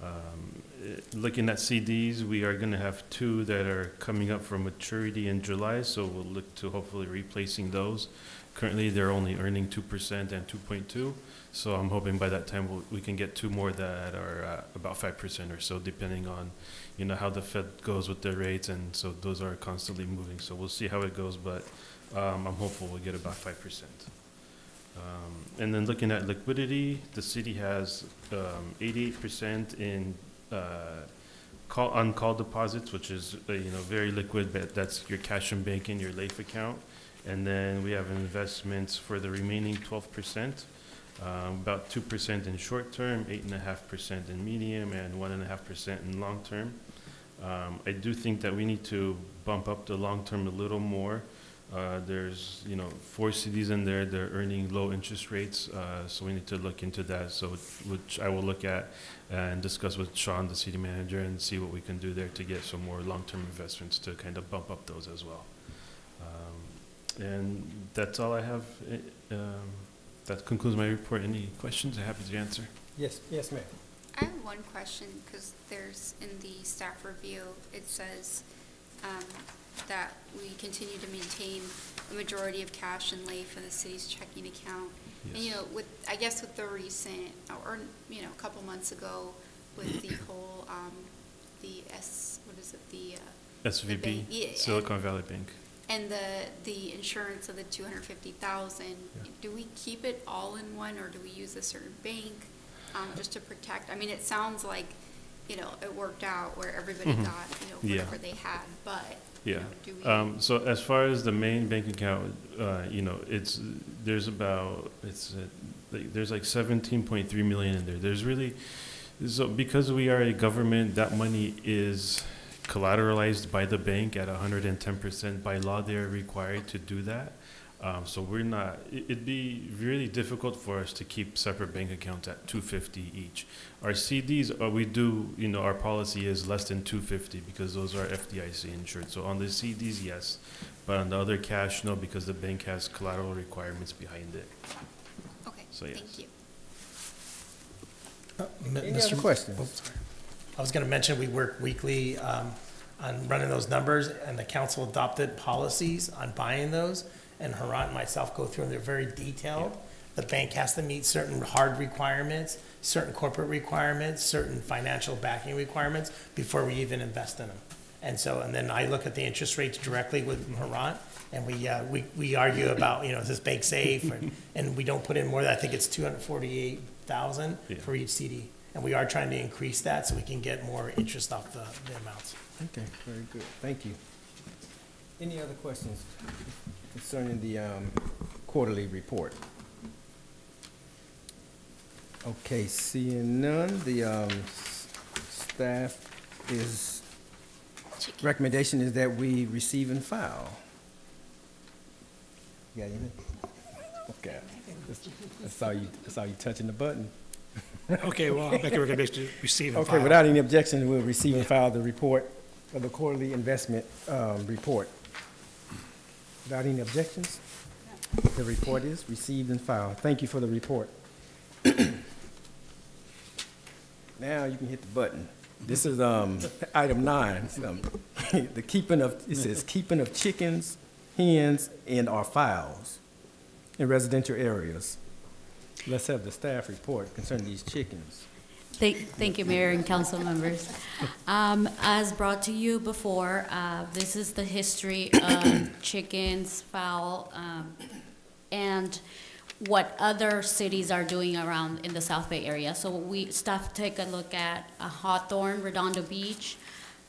Um, eh, Looking at CDs, we are going to have two that are coming up for maturity in July, so we'll look to hopefully replacing those. Currently, they're only earning 2% and 2.2, so I'm hoping by that time we'll- we can get two more that are uh, about 5% or so, depending on, you know, how the Fed goes with their rates, and so those are constantly moving, so we'll see how it goes, but um, I'm hopeful we'll get about 5%. Um, And then looking at liquidity, the city has um, eighty-eight percent in uh, call, on-call deposits, which is, uh, you know, very liquid, but that's your cash and bank in your LAIF account. And then we have investments for the remaining twelve percent, um, about two percent in a half percent in medium, and one and a half percent in long-term. Um, I do think that we need to bump up the long-term a little more. Uh, There's, you know, four CDs in there, they're earning low interest rates, uh, so we need to look into that, so, which I will look at and discuss with Sean, the city manager, and see what we can do there to get some more long-term investments to kind of bump up those as well. Um, And that's all I have. Um, That concludes my report. Any questions? I'm happy to answer. Yes, yes, ma'am. I have one question, because there's, in the staff review, it says um, that we continue to maintain a majority of cash and lay for the city's checking account. And, you know, with, I guess with the recent, or, you know, a couple months ago, with the whole, um, the S, what is it, the, uh, the bank- yeah, SVB, Silicon Valley Bank. and the, the insurance of the two hundred fifty thousand, do we keep it all in one, or do we use a certain bank, um, just to protect? I mean, it sounds like, you know, it worked out where everybody Mhm. got, you know, Yeah. whatever they had, but, you Yeah. know. Um, so as far as the main bank account, uh, you know, it's, there's about, it's, uh, like, there's like seventeen point three million in there. There's really, so because we are a government, that money is collateralized by the bank at hundred and ten percent. By law, they're required to do that. Um, so we're not, it- it'd be really difficult for us to keep separate bank accounts at two fifty each. Our CDs, uh, we do, you know, our policy is less than two fifty because those are FDIC insured. So on the CDs, yes, but on the other cash, no, because the bank has collateral requirements behind it. Okay, So, yes. thank you. M- Any Mr. other questions? Oh, sorry. I was going to mention, we work weekly um, on running those numbers, and the council adopted policies on buying those, and Hrant and myself go through, and they're very detailed. The bank has to meet certain hard requirements, certain corporate requirements, certain financial backing requirements before we even invest in them. And so, and then I look at the interest rates directly with Hrant, and we, uh, we, we argue about, you know, is this bank safe? And- And we don't put in more than, I think it's two hundred forty-eight thousand Yeah. for each CD. And we are trying to increase that so we can get more interest off the, the amounts. Okay, very good, thank you. Any other questions concerning the um, quarterly report? Okay, seeing none, the um, staff is, recommendation is that we receive and file. You got anything? Okay, I saw you, I saw you touching the button. Okay, well, I'll make a recommendation to receive and Okay, file. without any objection, we'll receive and file the report. of the quarterly investment um, report. Without any objections? The report is received and filed. Thank you for the report. Now you can hit the button. This is um, item nine, um, the keeping of, it says keeping of chickens, hens, in our fowls in residential areas. Let's have the staff report concerning these chickens. Thank, thank you, Mayor and council members. Um, as brought to you before, uh, this is the history of chickens, fowl, um, and what other cities are doing around in the South Bay area. So we, staff take a look at uh, Hawthorne, Redondo Beach,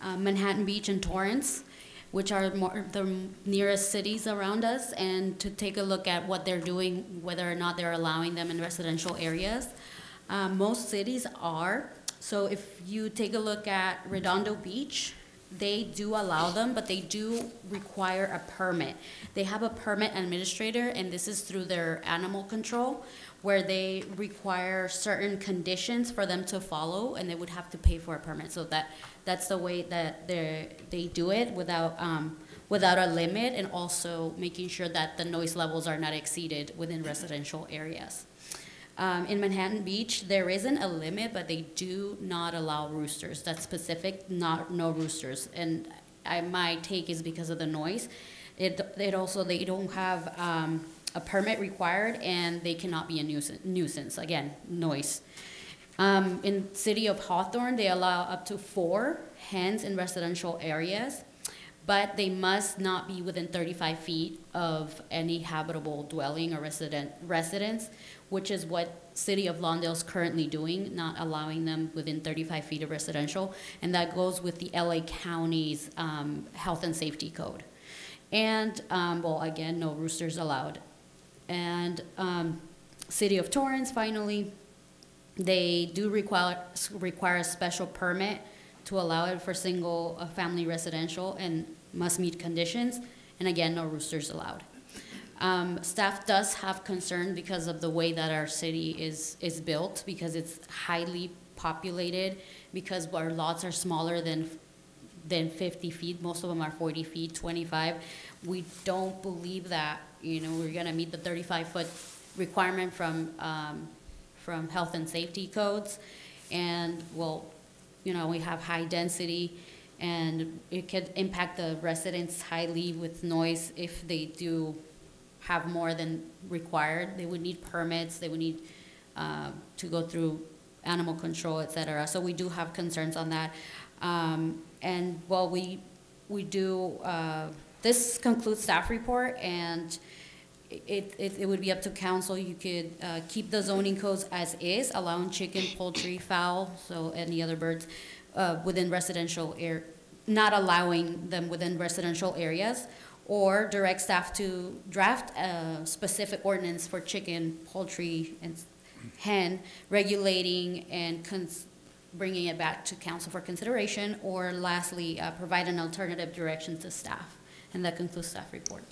uh, Manhattan Beach, and Torrance, which are more, the nearest cities around us, and to take a look at what they're doing, whether or not they're allowing them in residential areas. Uh, most cities are. So if you take a look at Redondo Beach, they do allow them, but they do require a permit. They have a permit administrator, and this is through their animal control, where they require certain conditions for them to follow, and they would have to pay for a permit. So that that's the way that they they do it without um, without a limit, and also making sure that the noise levels are not exceeded within residential areas. Um, in Manhattan Beach, there isn't a limit, but they do not allow roosters. That's specific, not no roosters. And I, my take is because of the noise. It, it also they don't have um, a permit required, and they cannot be a nuisance. nuisance. Again, noise. Um, in city of Hawthorne, they allow up to four hens in residential areas, but they must not be within 35 feet of any habitable dwelling or resident residence which is what City of Lawndale is currently doing, not allowing them within 35 feet of residential, and that goes with the LA County's um, health and safety code. And, um, well, again, no roosters allowed. And um, City of Torrance, finally, they do require, require a special permit to allow it for single uh, family residential and must meet conditions. And again, no roosters allowed. Um, staff does have concern because of the way that our city is, is built, because it's highly populated, because our lots are smaller than, than 50 feet. Most of them are 40 feet, 25. We don't believe that, you know, we're gonna meet the 35-foot requirement from, um, from health and safety codes. And, well, you know, we have high density, and it could impact the residents highly with noise if they do have more than required. They would need permits, they would need uh, to go through animal control, et cetera. So we do have concerns on that. Um, and while we, we do, uh, this concludes staff report and it, it, it would be up to council. You could uh, keep the zoning codes as is, allowing chicken, poultry, fowl, so any other birds uh, within residential air, not allowing them within residential areas, or direct staff to draft a specific ordinance for chicken, poultry, and hen, regulating and bringing it back to council for consideration, or lastly, uh, provide an alternative direction to staff. And that concludes staff report.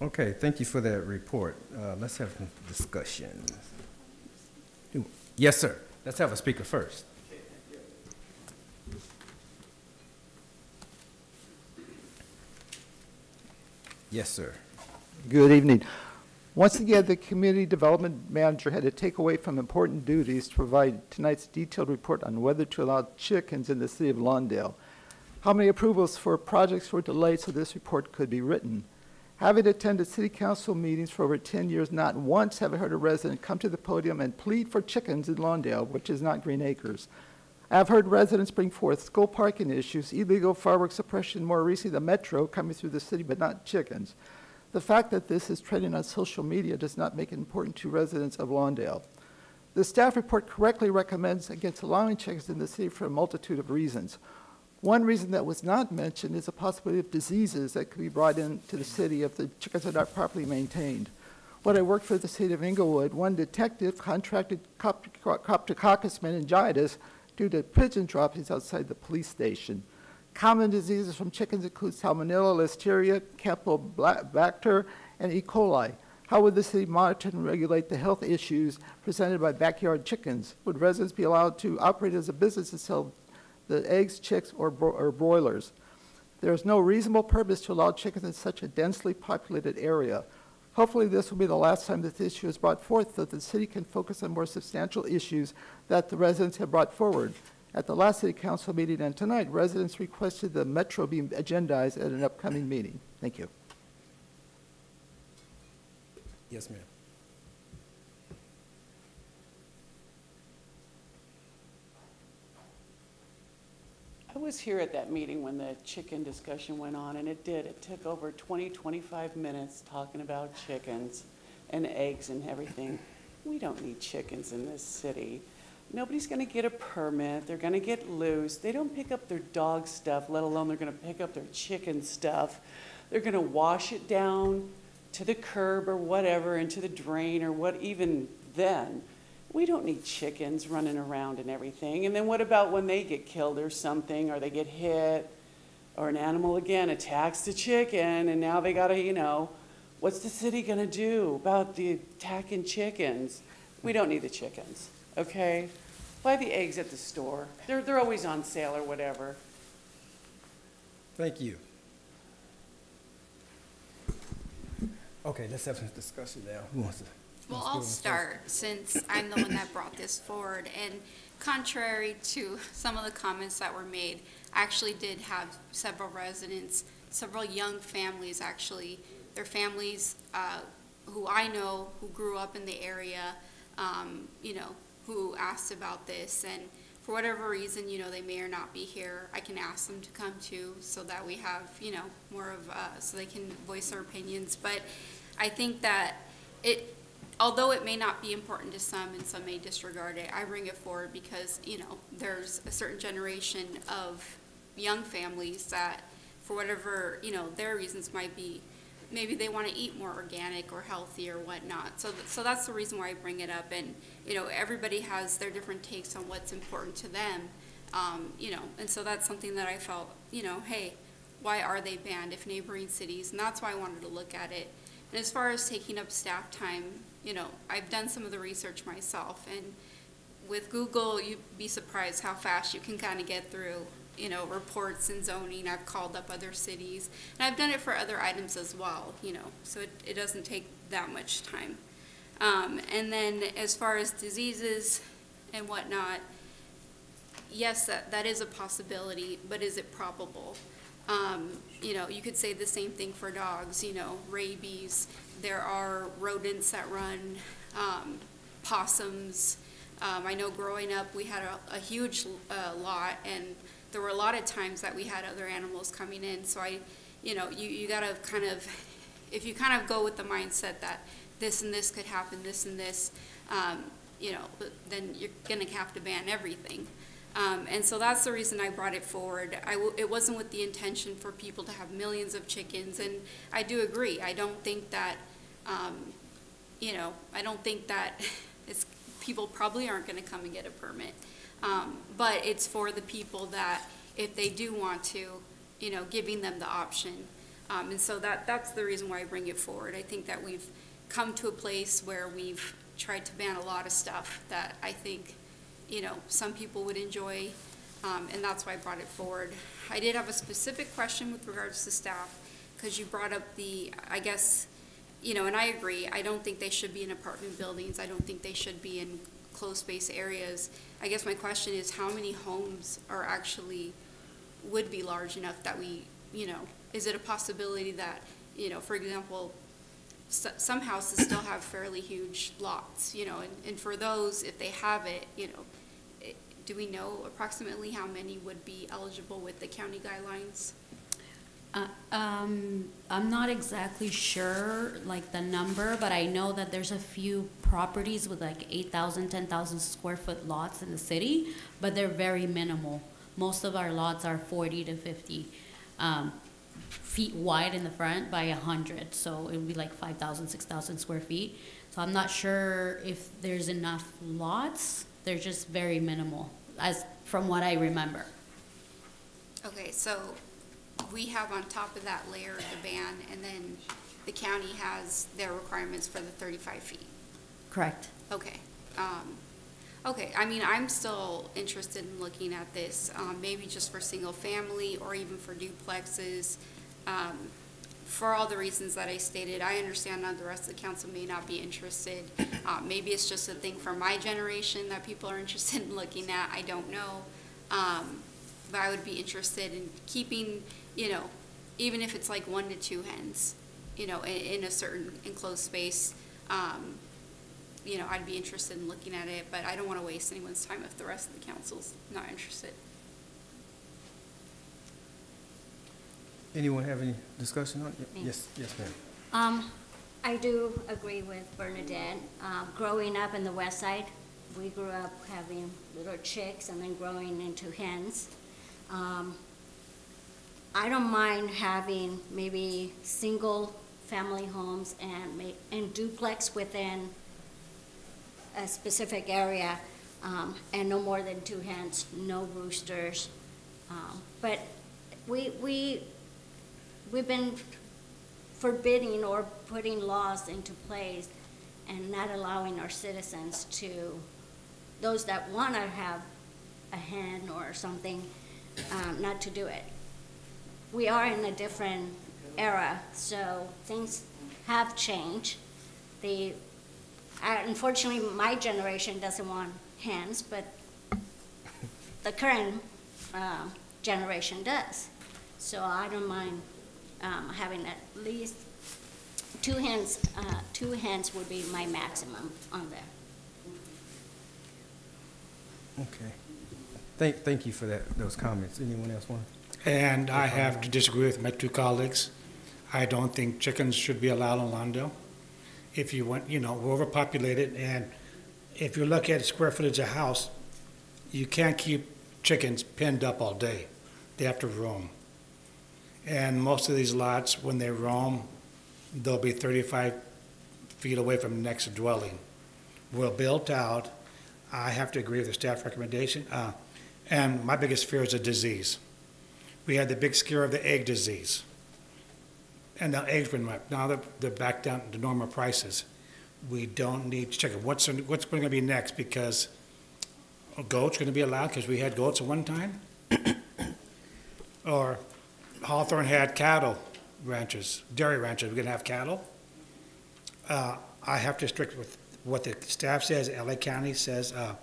Okay, thank you for that report. Uh, let's have some discussion. Yes, sir. Let's have a speaker first. Yes, sir. Good evening. Once again, the community development manager had to take away from important duties to provide tonight's detailed report on whether to allow chickens in the city of Lawndale. How many approvals for projects were delayed so this report could be written? Having attended city council meetings for over 10 years, not once have I heard a resident come to the podium and plead for chickens in Lawndale, which is not Green Acres. I've heard residents bring forth school parking issues, illegal fireworks suppression, more recently the metro coming through the city, but not chickens. The fact that this is trending on social media does not make it important to residents of Lawndale. The staff report correctly recommends against allowing chickens in the city for a multitude of reasons. One reason that was not mentioned is the possibility of diseases that could be brought into the city if the chickens are not properly maintained. When I worked for the city of Inglewood, one detective contracted Cryptococcus meningitis due to pigeon droppings outside the police station. Common diseases from chickens include Salmonella, Listeria, Campylobacter, and E. coli. How would the city monitor and regulate the health issues presented by backyard chickens? Would residents be allowed to operate as a business to sell the eggs, chicks, or bro- or broilers? There is no reasonable purpose to allow chickens in such a densely populated area. Hopefully, this will be the last time that this issue is brought forth, so that the city can focus on more substantial issues that the residents have brought forward. At the last city council meeting and tonight, residents requested the metro be agendized at an upcoming meeting. Thank you. Yes, ma'am. I was here at that meeting when the chicken discussion went on, and it did. It took over 20, 25 minutes talking about chickens and eggs and everything. We don't need chickens in this city. Nobody's going to get a permit. They're going to get loose. They don't pick up their dog stuff, let alone they're going to pick up their chicken stuff. They're going to wash it down to the curb or whatever, into the drain or what, even then. We don't need chickens running around and everything. And then what about when they get killed or something, or they get hit, or an animal again attacks the chicken, and now they gotta, you know, what's the city gonna do about the attacking chickens? We don't need the chickens, okay? Buy the eggs at the store. They're, they're always on sale or whatever. Thank you. Okay, let's have some discussion now. Who wants to? Well, I'll start since I'm the one that brought this forward. And contrary to some of the comments that were made, I actually did have several residents, several young families actually, their families uh, who I know who grew up in the area, um, you know, who asked about this. And for whatever reason, you know, they may or not be here, I can ask them to come too so that we have, you know, more of, uh, so they can voice their opinions. But I think that it, although it may not be important to some and some may disregard it, I bring it forward because, you know, there's a certain generation of young families that, for whatever, you know, their reasons might be, maybe they want to eat more organic or healthy or whatnot. So, th- so that's the reason why I bring it up. And, you know, everybody has their different takes on what's important to them, um, you know, and so that's something that I felt, you know, hey, why are they banned if neighboring cities? And that's why I wanted to look at it. And as far as taking up staff time, you know, I've done some of the research myself, and with Google, you'd be surprised how fast you can kind of get through, you know, reports and zoning. I've called up other cities, and I've done it for other items as well, you know, so it, it doesn't take that much time. Um, and then as far as diseases and whatnot, yes, that, that is a possibility, but is it probable? Um, you know, you could say the same thing for dogs, you know, rabies. There are rodents that run, um, possums. Um, I know growing up, we had a, a huge uh, lot, and there were a lot of times that we had other animals coming in. So I, you know, you, you gotta kind of, if you kind of go with the mindset that this and this could happen, this and this, um, you know, then you're gonna have to ban everything. Um, and so that's the reason I brought it forward. It wasn't with the intention for people to have millions of chickens, and I do agree. I don't think that, um, you know, I don't think that it's, people probably aren't going to come and get a permit. Um, but it's for the people that, if they do want to, you know, giving them the option. Um, and so that, that's the reason why I bring it forward. I think that we've come to a place where we've tried to ban a lot of stuff that I think you know, some people would enjoy, um, and that's why I brought it forward. I did have a specific question with regards to staff, because you brought up the, I guess, you know, and I agree, I don't think they should be in apartment buildings, I don't think they should be in closed space areas. I guess my question is, how many homes are actually, would be large enough that we, you know, is it a possibility that, you know, for example, s- some houses still have fairly huge lots, you know, and, and for those, if they have it, you know, it- do we know approximately how many would be eligible with the county guidelines? Uh, Um, I'm not exactly sure, like, the number, but I know that there's a few properties with like 8,000, 10,000 square foot lots in the city, but they're very minimal. Most of our lots are 40 to 50 um, feet wide in the front by 100, so it would be like 5,000, 6,000 square feet. So I'm not sure if there's enough lots, they're just very minimal, as, from what I remember. Okay, so we have on top of that layer the ban, and then the county has their requirements for the thirty-five feet. Correct. Okay. Um, okay, I mean, I'm still interested in looking at this, um, maybe just for single family or even for duplexes. Um, for all the reasons that I stated, I understand that the rest of the council may not be interested. Uh, maybe it's just a thing for my generation that people are interested in looking at, I don't know. Um, but I would be interested in keeping, you know, even if it's like one to two hens, you know, in, in a certain enclosed space. Um, you know, I'd be interested in looking at it, but I don't want to waste anyone's time if the rest of the council's not interested. Anyone have any discussion on it? Me. Yes, yes, ma'am. Um, I do agree with Bernadette. Uh, growing up in the west side, we grew up having little chicks and then growing into hens. Um, I don't mind having maybe single-family homes and and duplex within a specific area, um, and no more than two hens, no roosters. Um, But we, we, we've been forbidding or putting laws into place and not allowing our citizens to, those that want to have a hen or something, um, not to do it. We are in a different era, so things have changed. The, unfortunately, my generation doesn't want hands, but the current uh, generation does. So I don't mind um, having at least two hands. uh, two hands would be my maximum on there. Okay. Thank, thank you for that, those comments. Anyone else want? And I have to disagree with my two colleagues. I don't think chickens should be allowed in Lawndale. If you want, you know, we're overpopulated, and if you look at square footage of house, you can't keep chickens penned up all day. They have to roam. And most of these lots, when they roam, they'll be 35 feet away from the next dwelling. Well built out, I have to agree with the staff recommendation. Uh, And my biggest fear is a disease. We had the big scare of the egg disease. And the eggs went up. Now they're, back down to normal prices. We don't need chicken. What's, what's going to be next? Because goats going to be allowed because we had goats at one time? Or Hawthorne had cattle ranches, dairy ranches. We're going to have cattle? Uh, I have to strict with what the staff says, LA County says, uh,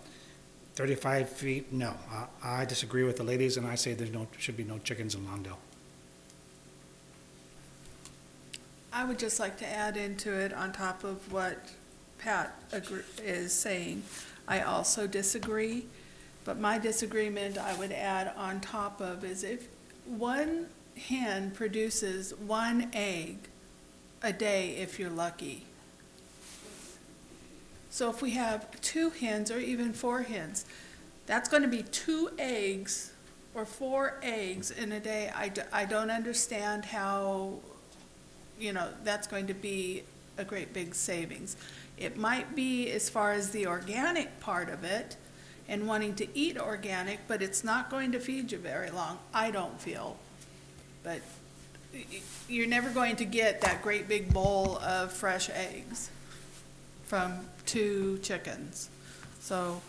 35 feet, no. I disagree with the ladies, and I say there no, should be no chickens in Lawndale. I would just like to add into it on top of what Pat is saying. I also disagree, but my disagreement I would add on top of is if one hen produces one egg a day if you're lucky. So if we have two hens or even four hens, that's going to be two eggs or four eggs in a day. I, d- I don't understand how, you know, that's going to be a great big savings. It might be as far as the organic part of it and wanting to eat organic, but it's not going to feed you very long, I don't feel. But you're never going to get that great big bowl of fresh eggs from two chickens. So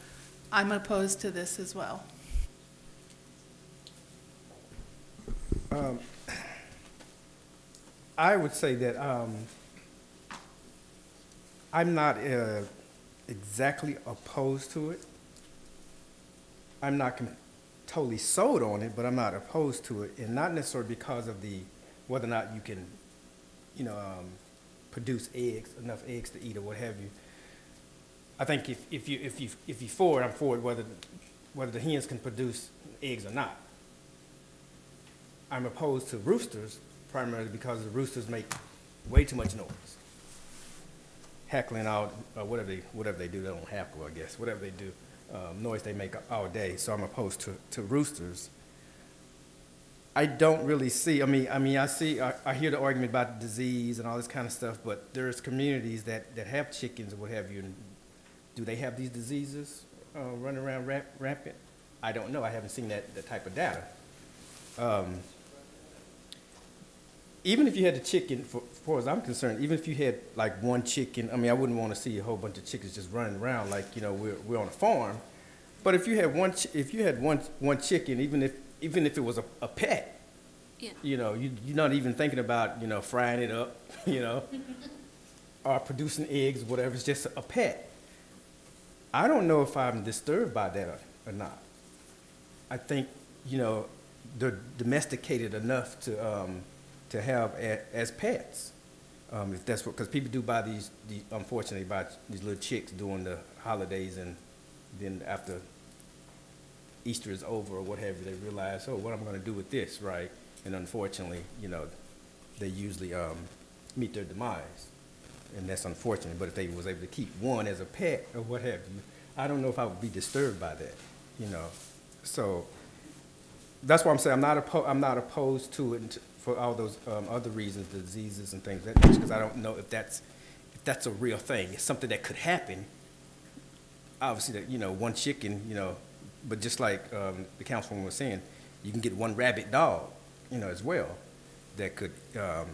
I'm opposed to this as well. Um, I would say that um, I'm not uh, exactly opposed to it. I'm not totally sold on it, but I'm not opposed to it, and not necessarily because of the whether or not you can, you know, um, produce eggs, enough eggs to eat, or what have you. I think if, if you if you if you for it, I'm for it, whether whether the hens can produce eggs or not. I'm opposed to roosters primarily because the roosters make way too much noise. Heckling out, or whatever they, whatever they do, they don't hackle, I guess, whatever they do, um, noise they make all day, so I'm opposed to, to roosters. I don't really see, I mean, I mean, I see, I, I hear the argument about disease and all this kind of stuff, but there's communities that, that have chickens or what have you, and do they have these diseases, uh, running around ramp, rampant? I don't know, I haven't seen that, that type of data. Um, even if you had the chicken for, far as I'm concerned, even if you had like one chicken, I mean, I wouldn't want to see a whole bunch of chickens just running around like, you know, we're, we're on a farm. But if you had one, if you had one, one chicken, even if, even if it was a, a pet, Yeah. you know, you, you're not even thinking about, you know, frying it up, you know, or producing eggs, whatever, it's just a pet. I don't know if I'm disturbed by that or, not. I think, you know, they're domesticated enough to, um, to have a, as pets. Um, if that's what, because people do buy these, the, unfortunately, buy these little chicks during the holidays and then after Easter is over or whatever, they realize, oh, what am I gonna do with this, right? And unfortunately, you know, they usually, um, meet their demise. And that's unfortunate, but if they was able to keep one as a pet or what have you, I don't know if I would be disturbed by that, you know? So, that's why I'm saying I'm not I'm not opposed to it for all those, um, other reasons, diseases and things that because I don't know if that's, if that's a real thing. It's something that could happen. Obviously, that, you know, one chicken, you know, but just like, um, the councilwoman was saying, you can get one rabbit dog, you know, as well, that could, um,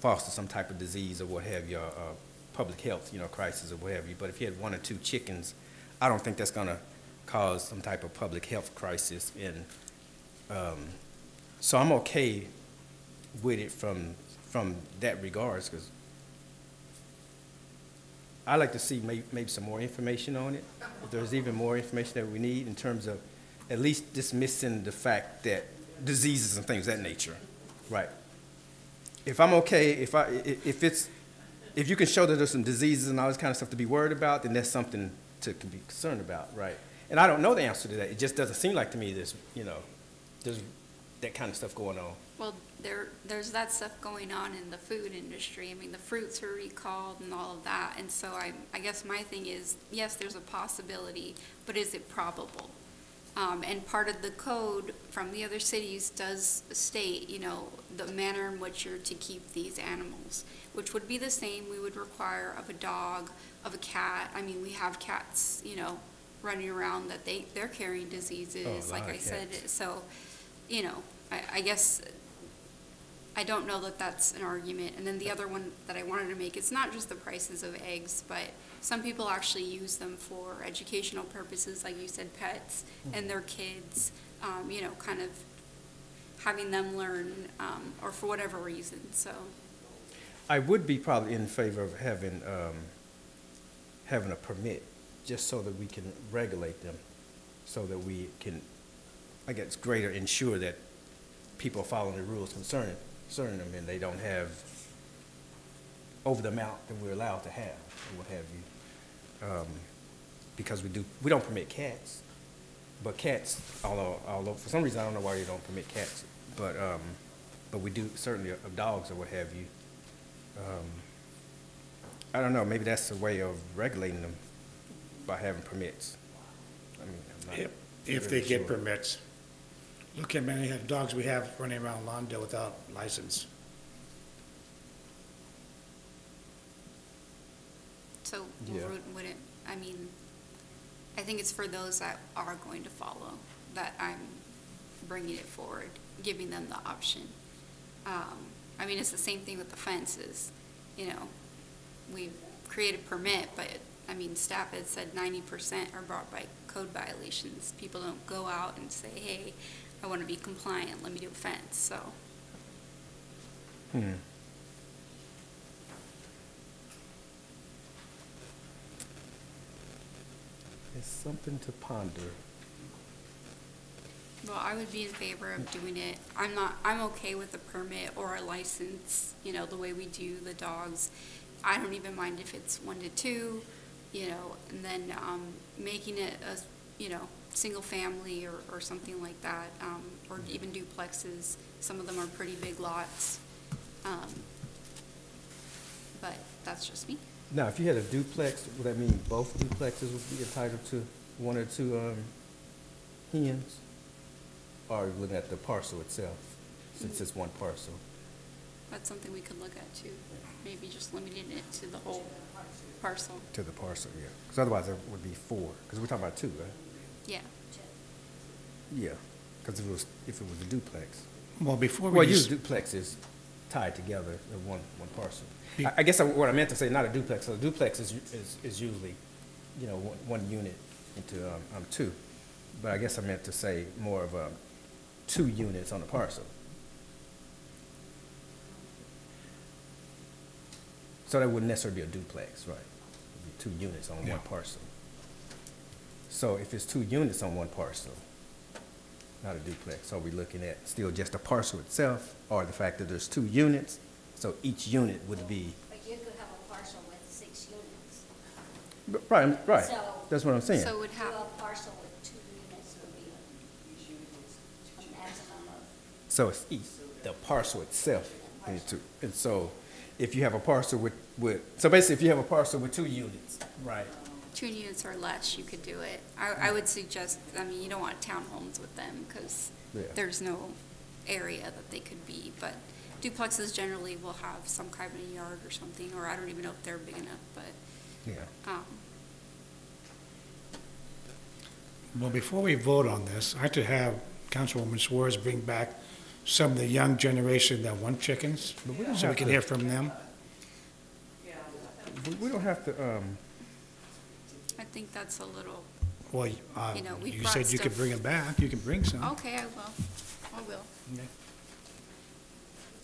foster some type of disease or what have you, uh, public health, you know, crisis or what have you. But if you had one or two chickens, I don't think that's gonna cause some type of public health crisis. And um, so I'm okay with it from from that regards, because I like to see may, maybe some more information on it. If there's even more information that we need in terms of at least dismissing the fact that diseases and things that nature, right? If I'm okay, if I, if it's, if you can show that there's some diseases and all this kind of stuff to be worried about, then that's something to to be concerned about, right? And I don't know the answer to that. It just doesn't seem like to me there's, you know, there's that kind of stuff going on. Well, there, there's that stuff going on in the food industry. I mean, the fruits are recalled and all of that. And so I, I guess my thing is, yes, there's a possibility, but is it probable? Um, and part of the code from the other cities does state, you know, the manner in which you're to keep these animals, which would be the same we would require of a dog, of a cat. I mean, we have cats, you know, running around that they, they're carrying diseases, Oh, like I of said. So, you know, I, I guess I don't know that that's an argument. And then the other one that I wanted to make, it's not just the prices of eggs, but some people actually use them for educational purposes, like you said, pets and their kids, um, you know, kind of having them learn, um, or for whatever reason, so. I would be probably in favor of having, um, having a permit, just so that we can regulate them, so that we can, I guess, greater ensure that people are following the rules concerning, concerning them, and they don't have over the amount that we're allowed to have, or what have you. Um, because we do, we don't permit cats, but cats, although, although, for some reason, I don't know why you don't permit cats, but, um, but we do certainly of dogs or what have you. Um, I don't know, maybe that's a way of regulating them by having permits. I mean, I'm not If, if they get permits. Look at many dogs we have running around Lawndale without license. So Yeah. would, would it, I mean, I think it's for those that are going to follow, that I'm bringing it forward, giving them the option. Um, I mean, it's the same thing with the fences, you know, we create a permit, but, I mean, staff had said ninety percent are brought by code violations. People don't go out and say, hey, I want to be compliant, let me do a fence, so. Hmm. It's something to ponder. Well, I would be in favor of doing it. I'm not, I'm okay with a permit or a license, you know, the way we do the dogs. I don't even mind if it's one to two, you know, and then, um, making it a, you know, single family or, or something like that, um, or even duplexes. Some of them are pretty big lots. Um, but that's just me. Now, if you had a duplex, would that mean both duplexes would be entitled to one or two, um, hens? Or are you looking at the parcel itself, since it's one parcel? That's something we could look at too. Maybe just limiting it to the whole parcel. To the parcel, yeah. Because otherwise there would be four, because we're talking about two, right? Yeah. Yeah, because if it was, if it was a duplex. Well, before we Well, use duplexes, tied together in one, one parcel. I, I guess I- what I meant to say, not a duplex, so a duplex is, is, is usually, you know, one, one unit into, um, um, two. But I guess I meant to say more of a, two units on a parcel. So that wouldn't necessarily be a duplex, right? Two units on one parcel. So if it's two units on one parcel, not a duplex, are we looking at still just a parcel itself, or the fact that there's two units? So each unit would be, But you could have a parcel with six units. right, right, So- that's what I'm saying. So it would have, a parcel with two units would be a a maximum of So it's each, the parcel itself, into, and so if you have a parcel with, with, so basically if you have a parcel with two units, right? Two units or less, you could do it. I, I would suggest, I mean, you don't want townhomes with them, because Yeah. there's no area that they could be, but duplexes generally will have some kind of a yard or something, or I don't even know if they're big enough, but, Yeah. um, Well, before we vote on this, I'd like to have Councilwoman Suarez bring back some of the young generation that want chickens, But we so we can to- hear from them. We, we don't have to, um, I think that's a little, Well, uh, You know, we've you brought said you could stuff- bring them back, you can bring some. okay, I will, I will. Okay.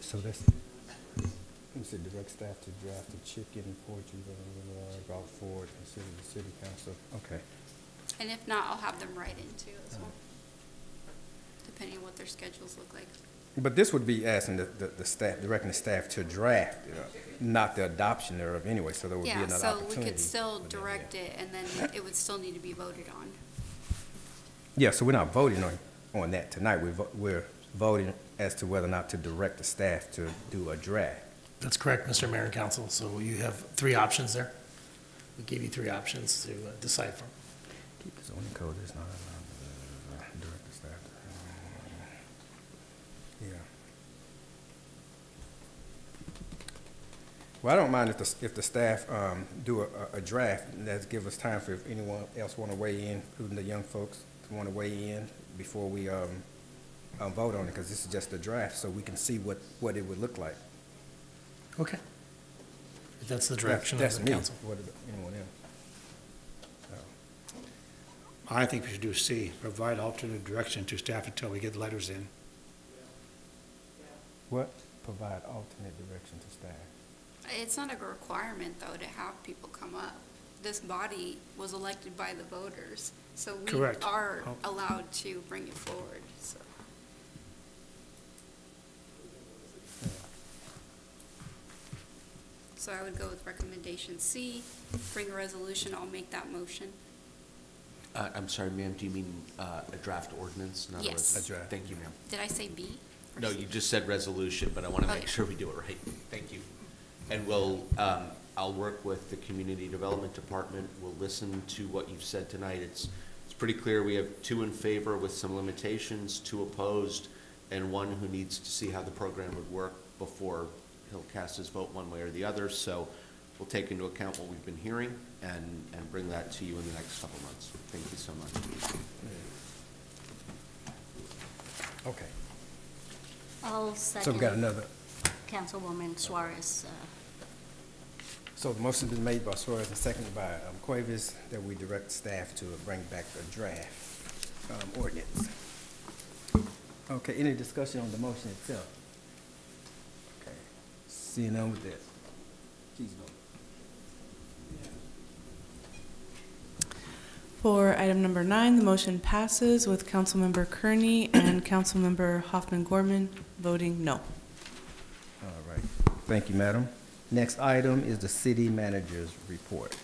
So that's, let me see, direct staff to draft the chicken, poultry, blah, blah, blah, blah, brought forward, consider the city council, okay. And if not, I'll have them write in too as well, depending on what their schedules look like. But this would be asking the, the, the staff, directing the staff to draft, you know, not the adoption thereof anyway, so there would be Yeah, another so opportunity. we could still for them, yeah. direct it, and then it would still need to be voted on. Yeah, so we're not voting on, on that tonight, we're, vo- we're voting as to whether or not to direct the staff to do a draft. That's correct, Mr. Mayor and Council. So you have three options there. We gave you three options to uh, decide from. Keep the zoning code is not allowed, uh, direct the staff. to- Yeah. Well, I don't mind if the, if the staff, um, do a, a- a draft, and that's give us time for if anyone else wanna weigh in, including the young folks, who wanna weigh in before we, um, um, vote on it, cause this is just a draft, so we can see what, what it would look like. Okay. If that's the That's- direction of that's the me. council. What about anyone else? I think we should do C, provide alternate direction to staff until we get letters in. What? Provide alternate direction to staff. It's not a requirement, though, to have people come up. This body was elected by the voters, so we Correct. are Oh. allowed to bring it forward, so. So I would go with recommendation C, bring a resolution, I'll make that motion. Uh, I'm sorry, ma'am, do you mean uh, a draft ordinance, not a Yes. A draft. Thank you, ma'am. Did I say B? or No, C? you just said resolution, but I want to Oh, make sure we do it right. Thank you. And we'll, um, I'll work with the Community Development Department. We'll listen to what you've said tonight. It's, it's pretty clear we have two in favor with some limitations, two opposed, and one who needs to see how the program would work before he'll cast his vote one way or the other. So we'll take into account what we've been hearing and, and bring that to you in the next couple months. Thank you so much. Okay. I'll So we've got another, Councilwoman Suarez, uh, so the motion's been made by Suarez and seconded by, um, Cuevas, that we direct staff to bring back the draft, um, ordinance. Okay, any discussion on the motion itself? Okay, seeing none with that, please vote. For item number nine, the motion passes with Councilmember Kearney and Councilmember Hofmann Gorman voting no. All right, thank you, madam. Next item is the city manager's report.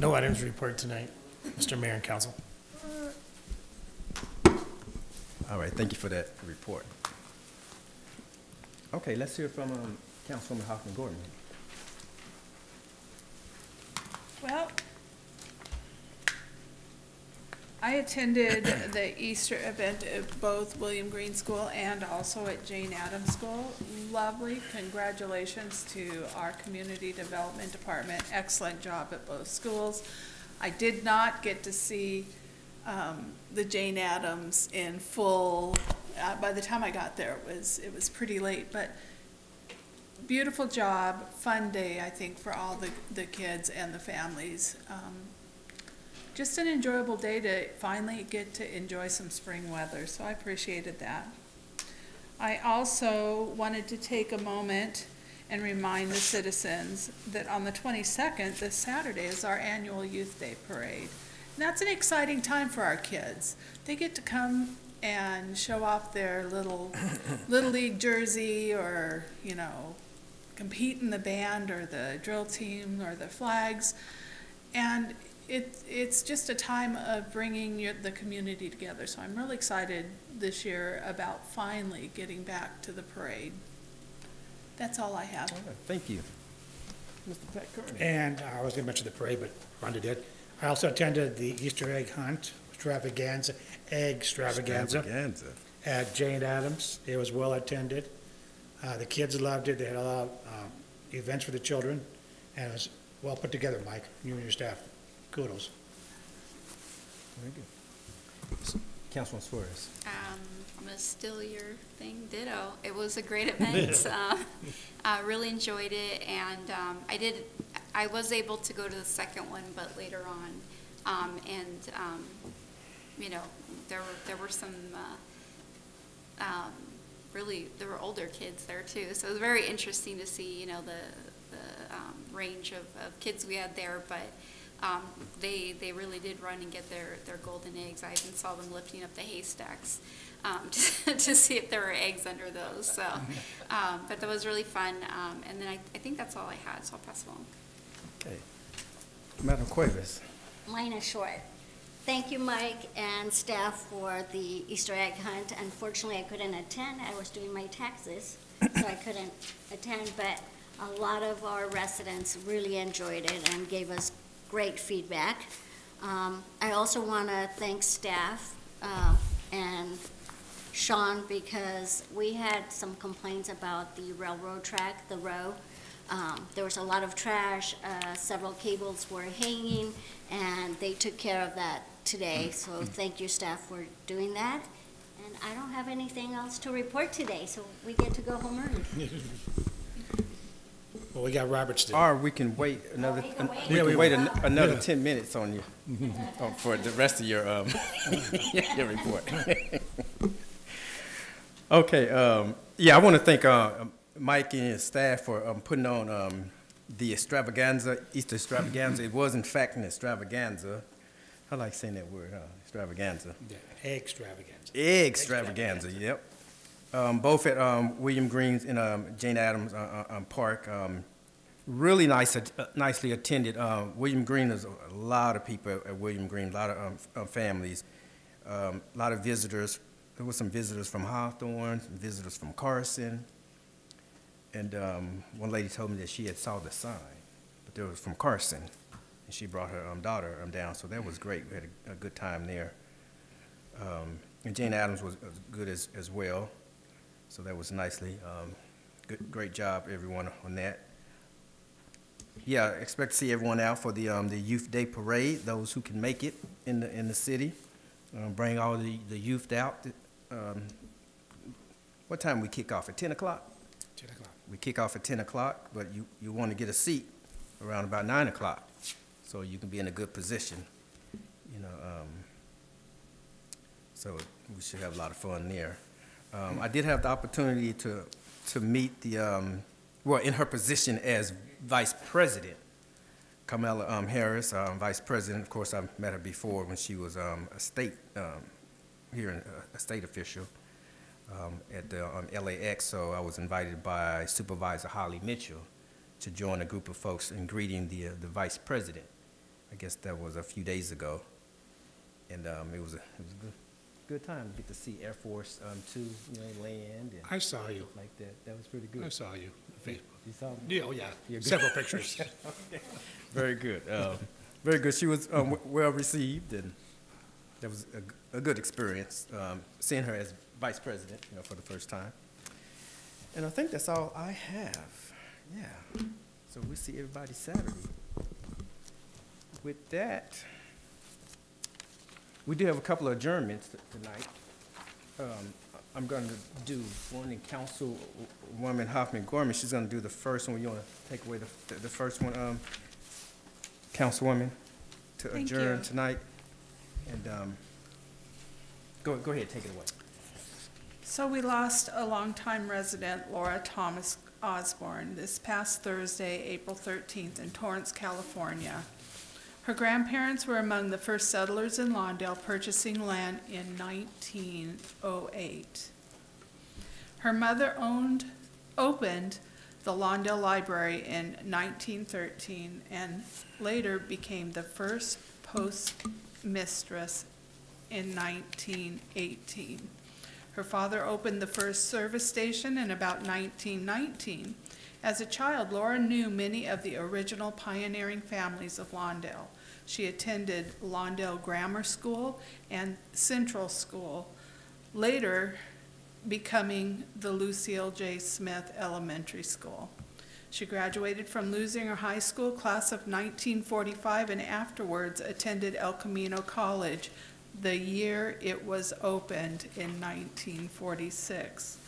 No items to report tonight, Mr. Mayor and Council. All right, thank you for that report. Okay, let's hear from, um, Councilwoman Hofmann Gorman. Well, I attended the Easter event at both William Green School and also at Jane Addams School. Lovely. Congratulations to our Community Development Department. Excellent job at both schools. I did not get to see um, the Jane Addams in full. Uh, By the time I got there, it was, it was pretty late, but beautiful job, fun day, I think, for all the, the kids and the families. Um, Just an enjoyable day to finally get to enjoy some spring weather, so I appreciated that. I also wanted to take a moment and remind the citizens that on the 22nd, this Saturday, is our annual Youth Day Parade. And that's an exciting time for our kids. They get to come and show off their little Little League jersey or, you know, compete in the band or the drill team or the flags. And it, it's just a time of bringing your, the community together. So I'm really excited this year about finally getting back to the parade. That's all I have. Thank you. Mr. Pat Kearney. And I was gonna mention the parade, but Rhonda did. I also attended the Easter egg hunt extravaganza, egg extravaganza Extravaganza. at Jane Addams. It was well attended. Uh, the kids loved it. They had a lot of, um, events for the children, and it was well put together, Mike, you and your staff. Kudos. Very good. Councilman Suarez. Um, I'm gonna steal your thing, ditto. It was a great event. Um, I really enjoyed it, and um, I did, I was able to go to the second one, but later on. Um, And, um, you know, there were, there were some, uh, um, really, there were older kids there too. So it was very interesting to see, you know, the, the um, range of, of kids we had there, but um, they, they really did run and get their, their golden eggs. I even saw them lifting up the haystacks um, to, to see if there were eggs under those. So, um, but that was really fun. Um, and then I, I think that's all I had, so I'll pass along. Okay. Madam Cuevas. Mine is short. Thank you, Mike and staff, for the Easter egg hunt. Unfortunately, I couldn't attend. I was doing my taxes, so I couldn't attend, but a lot of our residents really enjoyed it and gave us great feedback. Um, I also want to thank staff uh, and Sean, because we had some complaints about the railroad track, the row. Um, There was a lot of trash, uh, several cables were hanging, and they took care of that today. So thank you, staff, for doing that. And I don't have anything else to report today, so we get to go home early. Well, we got Robert's to do. Or we can wait another, we can wait. we Yeah, we can wait an- another Yeah. 10 minutes on you, oh, for the rest of your, um, your report. Okay, um, yeah, I want to thank, uh, Mike and his staff for, um, putting on, um, the extravaganza, Easter extravaganza. It was in fact an extravaganza. I like saying that word, huh, extravaganza. Yeah, Egg extravaganza. Extravaganza, yep. Um, both at, um, William Green's in, um, Jane Addams, uh, uh, um, Park. Um, really nice, uh, nicely attended. Um, William Green, there's a lot of people at- at William Green, a lot of, um, uh, families, a lot of visitors. There were some visitors from Hawthorne, some visitors from Carson. And, one lady told me that she had saw the sign, but there was from Carson. And she brought her, daughter, down, so that was great. We had a, a good time there. And Jane Addams was, was good as, as well. So that was nicely, um, good, great job, everyone, on that. Yeah, expect to see everyone out for the, um, the Youth Day Parade, those who can make it in the, in the city. Um, bring all the, the youth out. Um, what time we kick off? At ten o'clock? Ten o'clock. We kick off at ten o'clock, but you, you want to get a seat around about nine o'clock, so you can be in a good position, you know, um, so we should have a lot of fun there. Um, I did have the opportunity to, to meet the, um, well, in her position as vice president, Kamala um, Harris, um, vice president. Of course, I met her before when she was um, a state, um, here, uh, a state official at the LAX. So I was invited by Supervisor Holly Mitchell to join a group of folks in greeting the, uh, the vice president. I guess that was a few days ago. And it was a, it was good, good time to get to see Air Force um, Two, you know, land and I saw you. like that. That was pretty good. I saw you on Facebook. You saw me? Yeah, oh, yeah. You're good. Several pictures. Okay. Very good. Um, very good. She was um, w- well received, and that was a, g- a good experience um, seeing her as vice president, you know, for the first time. And I think that's all I have. Yeah. So we'll see everybody Saturday. With that, we do have a couple of adjournments tonight. Um, I'm gonna do one in Councilwoman Hofmann Gorman. She's gonna do the first one. You wanna take away the, the first one, um, Councilwoman, to Thank adjourn you. tonight? And, um, go, go ahead, take it away. So we lost a longtime resident, Laura Thomas Osborne, this past Thursday, April 13th, in Torrance, California. Her grandparents were among the first settlers in Lawndale purchasing land in 1908. Her mother owned, opened the Lawndale Library in 1913 and later became the first postmistress in 1918. Her father opened the first service station in about 1919. As a child, Laura knew many of the original pioneering families of Lawndale. She attended Lawndale Grammar School and Central School, later becoming the Lucille J. Smith Elementary School. She graduated from Leuzinger High School class of 1945 and afterwards attended El Camino College the year it was opened in 1946,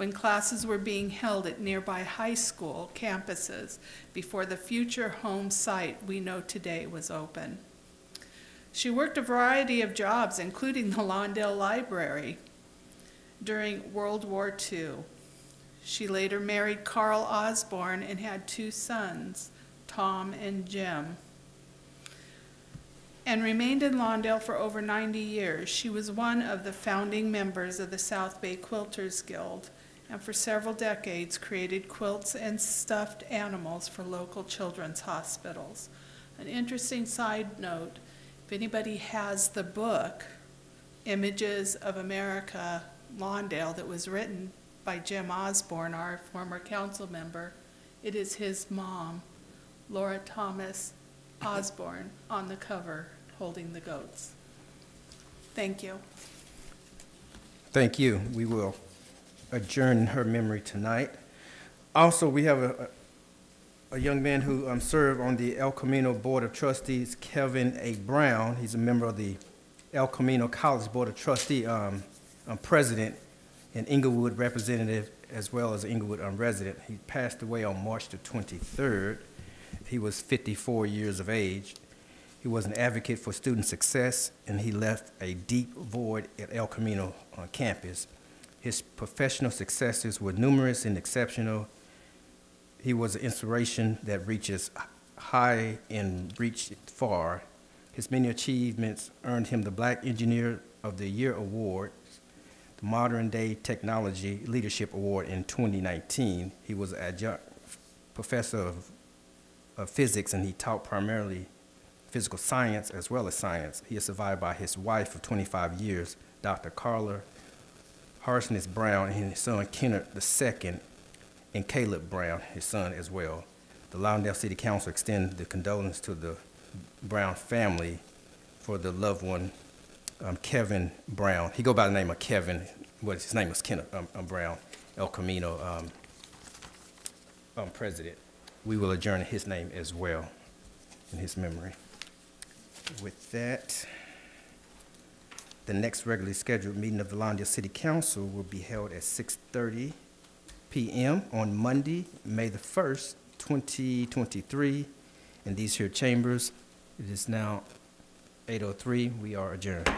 when classes were being held at nearby high school campuses before the future home site we know today was open. She worked a variety of jobs, including the Lawndale Library, during World War II. She later married Carl Osborne and had two sons, Tom and Jim and remained in Lawndale for over 90 years. She was one of the founding members of the South Bay Quilters Guild and for several decades created quilts and stuffed animals for local children's hospitals. An interesting side note, if anybody has the book, Images of America, Lawndale, that was written by Jim Osborne, our former council member, it is his mom, Laura Thomas Osborne, on the cover holding the goats. Thank you. Thank you. We will adjourn her memory tonight. Also, we have a, a young man who um, served on the El Camino Board of Trustees, Kevin A. Brown. He's a member of the El Camino College Board of Trustee, um, um, president, and Inglewood representative, as well as Inglewood um, resident. He passed away on March the 23rd. He was 54 years of age. He was an advocate for student success, and he left a deep void at El Camino uh, campus. His professional successes were numerous and exceptional. He was an inspiration that reaches high and reached far. His many achievements earned him the Black Engineer of the Year Award, the Modern Day Technology Leadership Award in 2019. He was an adjunct professor of, of physics, and he taught primarily physical science as well as science. He is survived by his wife of 25 years, Dr. Carla Harsness Brown, and his son Kenneth II, and Caleb Brown, his son as well. The Lawndale City Council extend the condolence to the Brown family for the loved one, um, Kevin Brown. He go by the name of Kevin, what his name was Kenneth um, um, Brown, El Camino um, um, president. We will adjourn his name as well, in his memory. With that, the next regularly scheduled meeting of the Lawndale City Council will be held at 6:30 PM on Monday, May the 1st, 2023, in these here chambers. It is now 8:03. We are adjourned.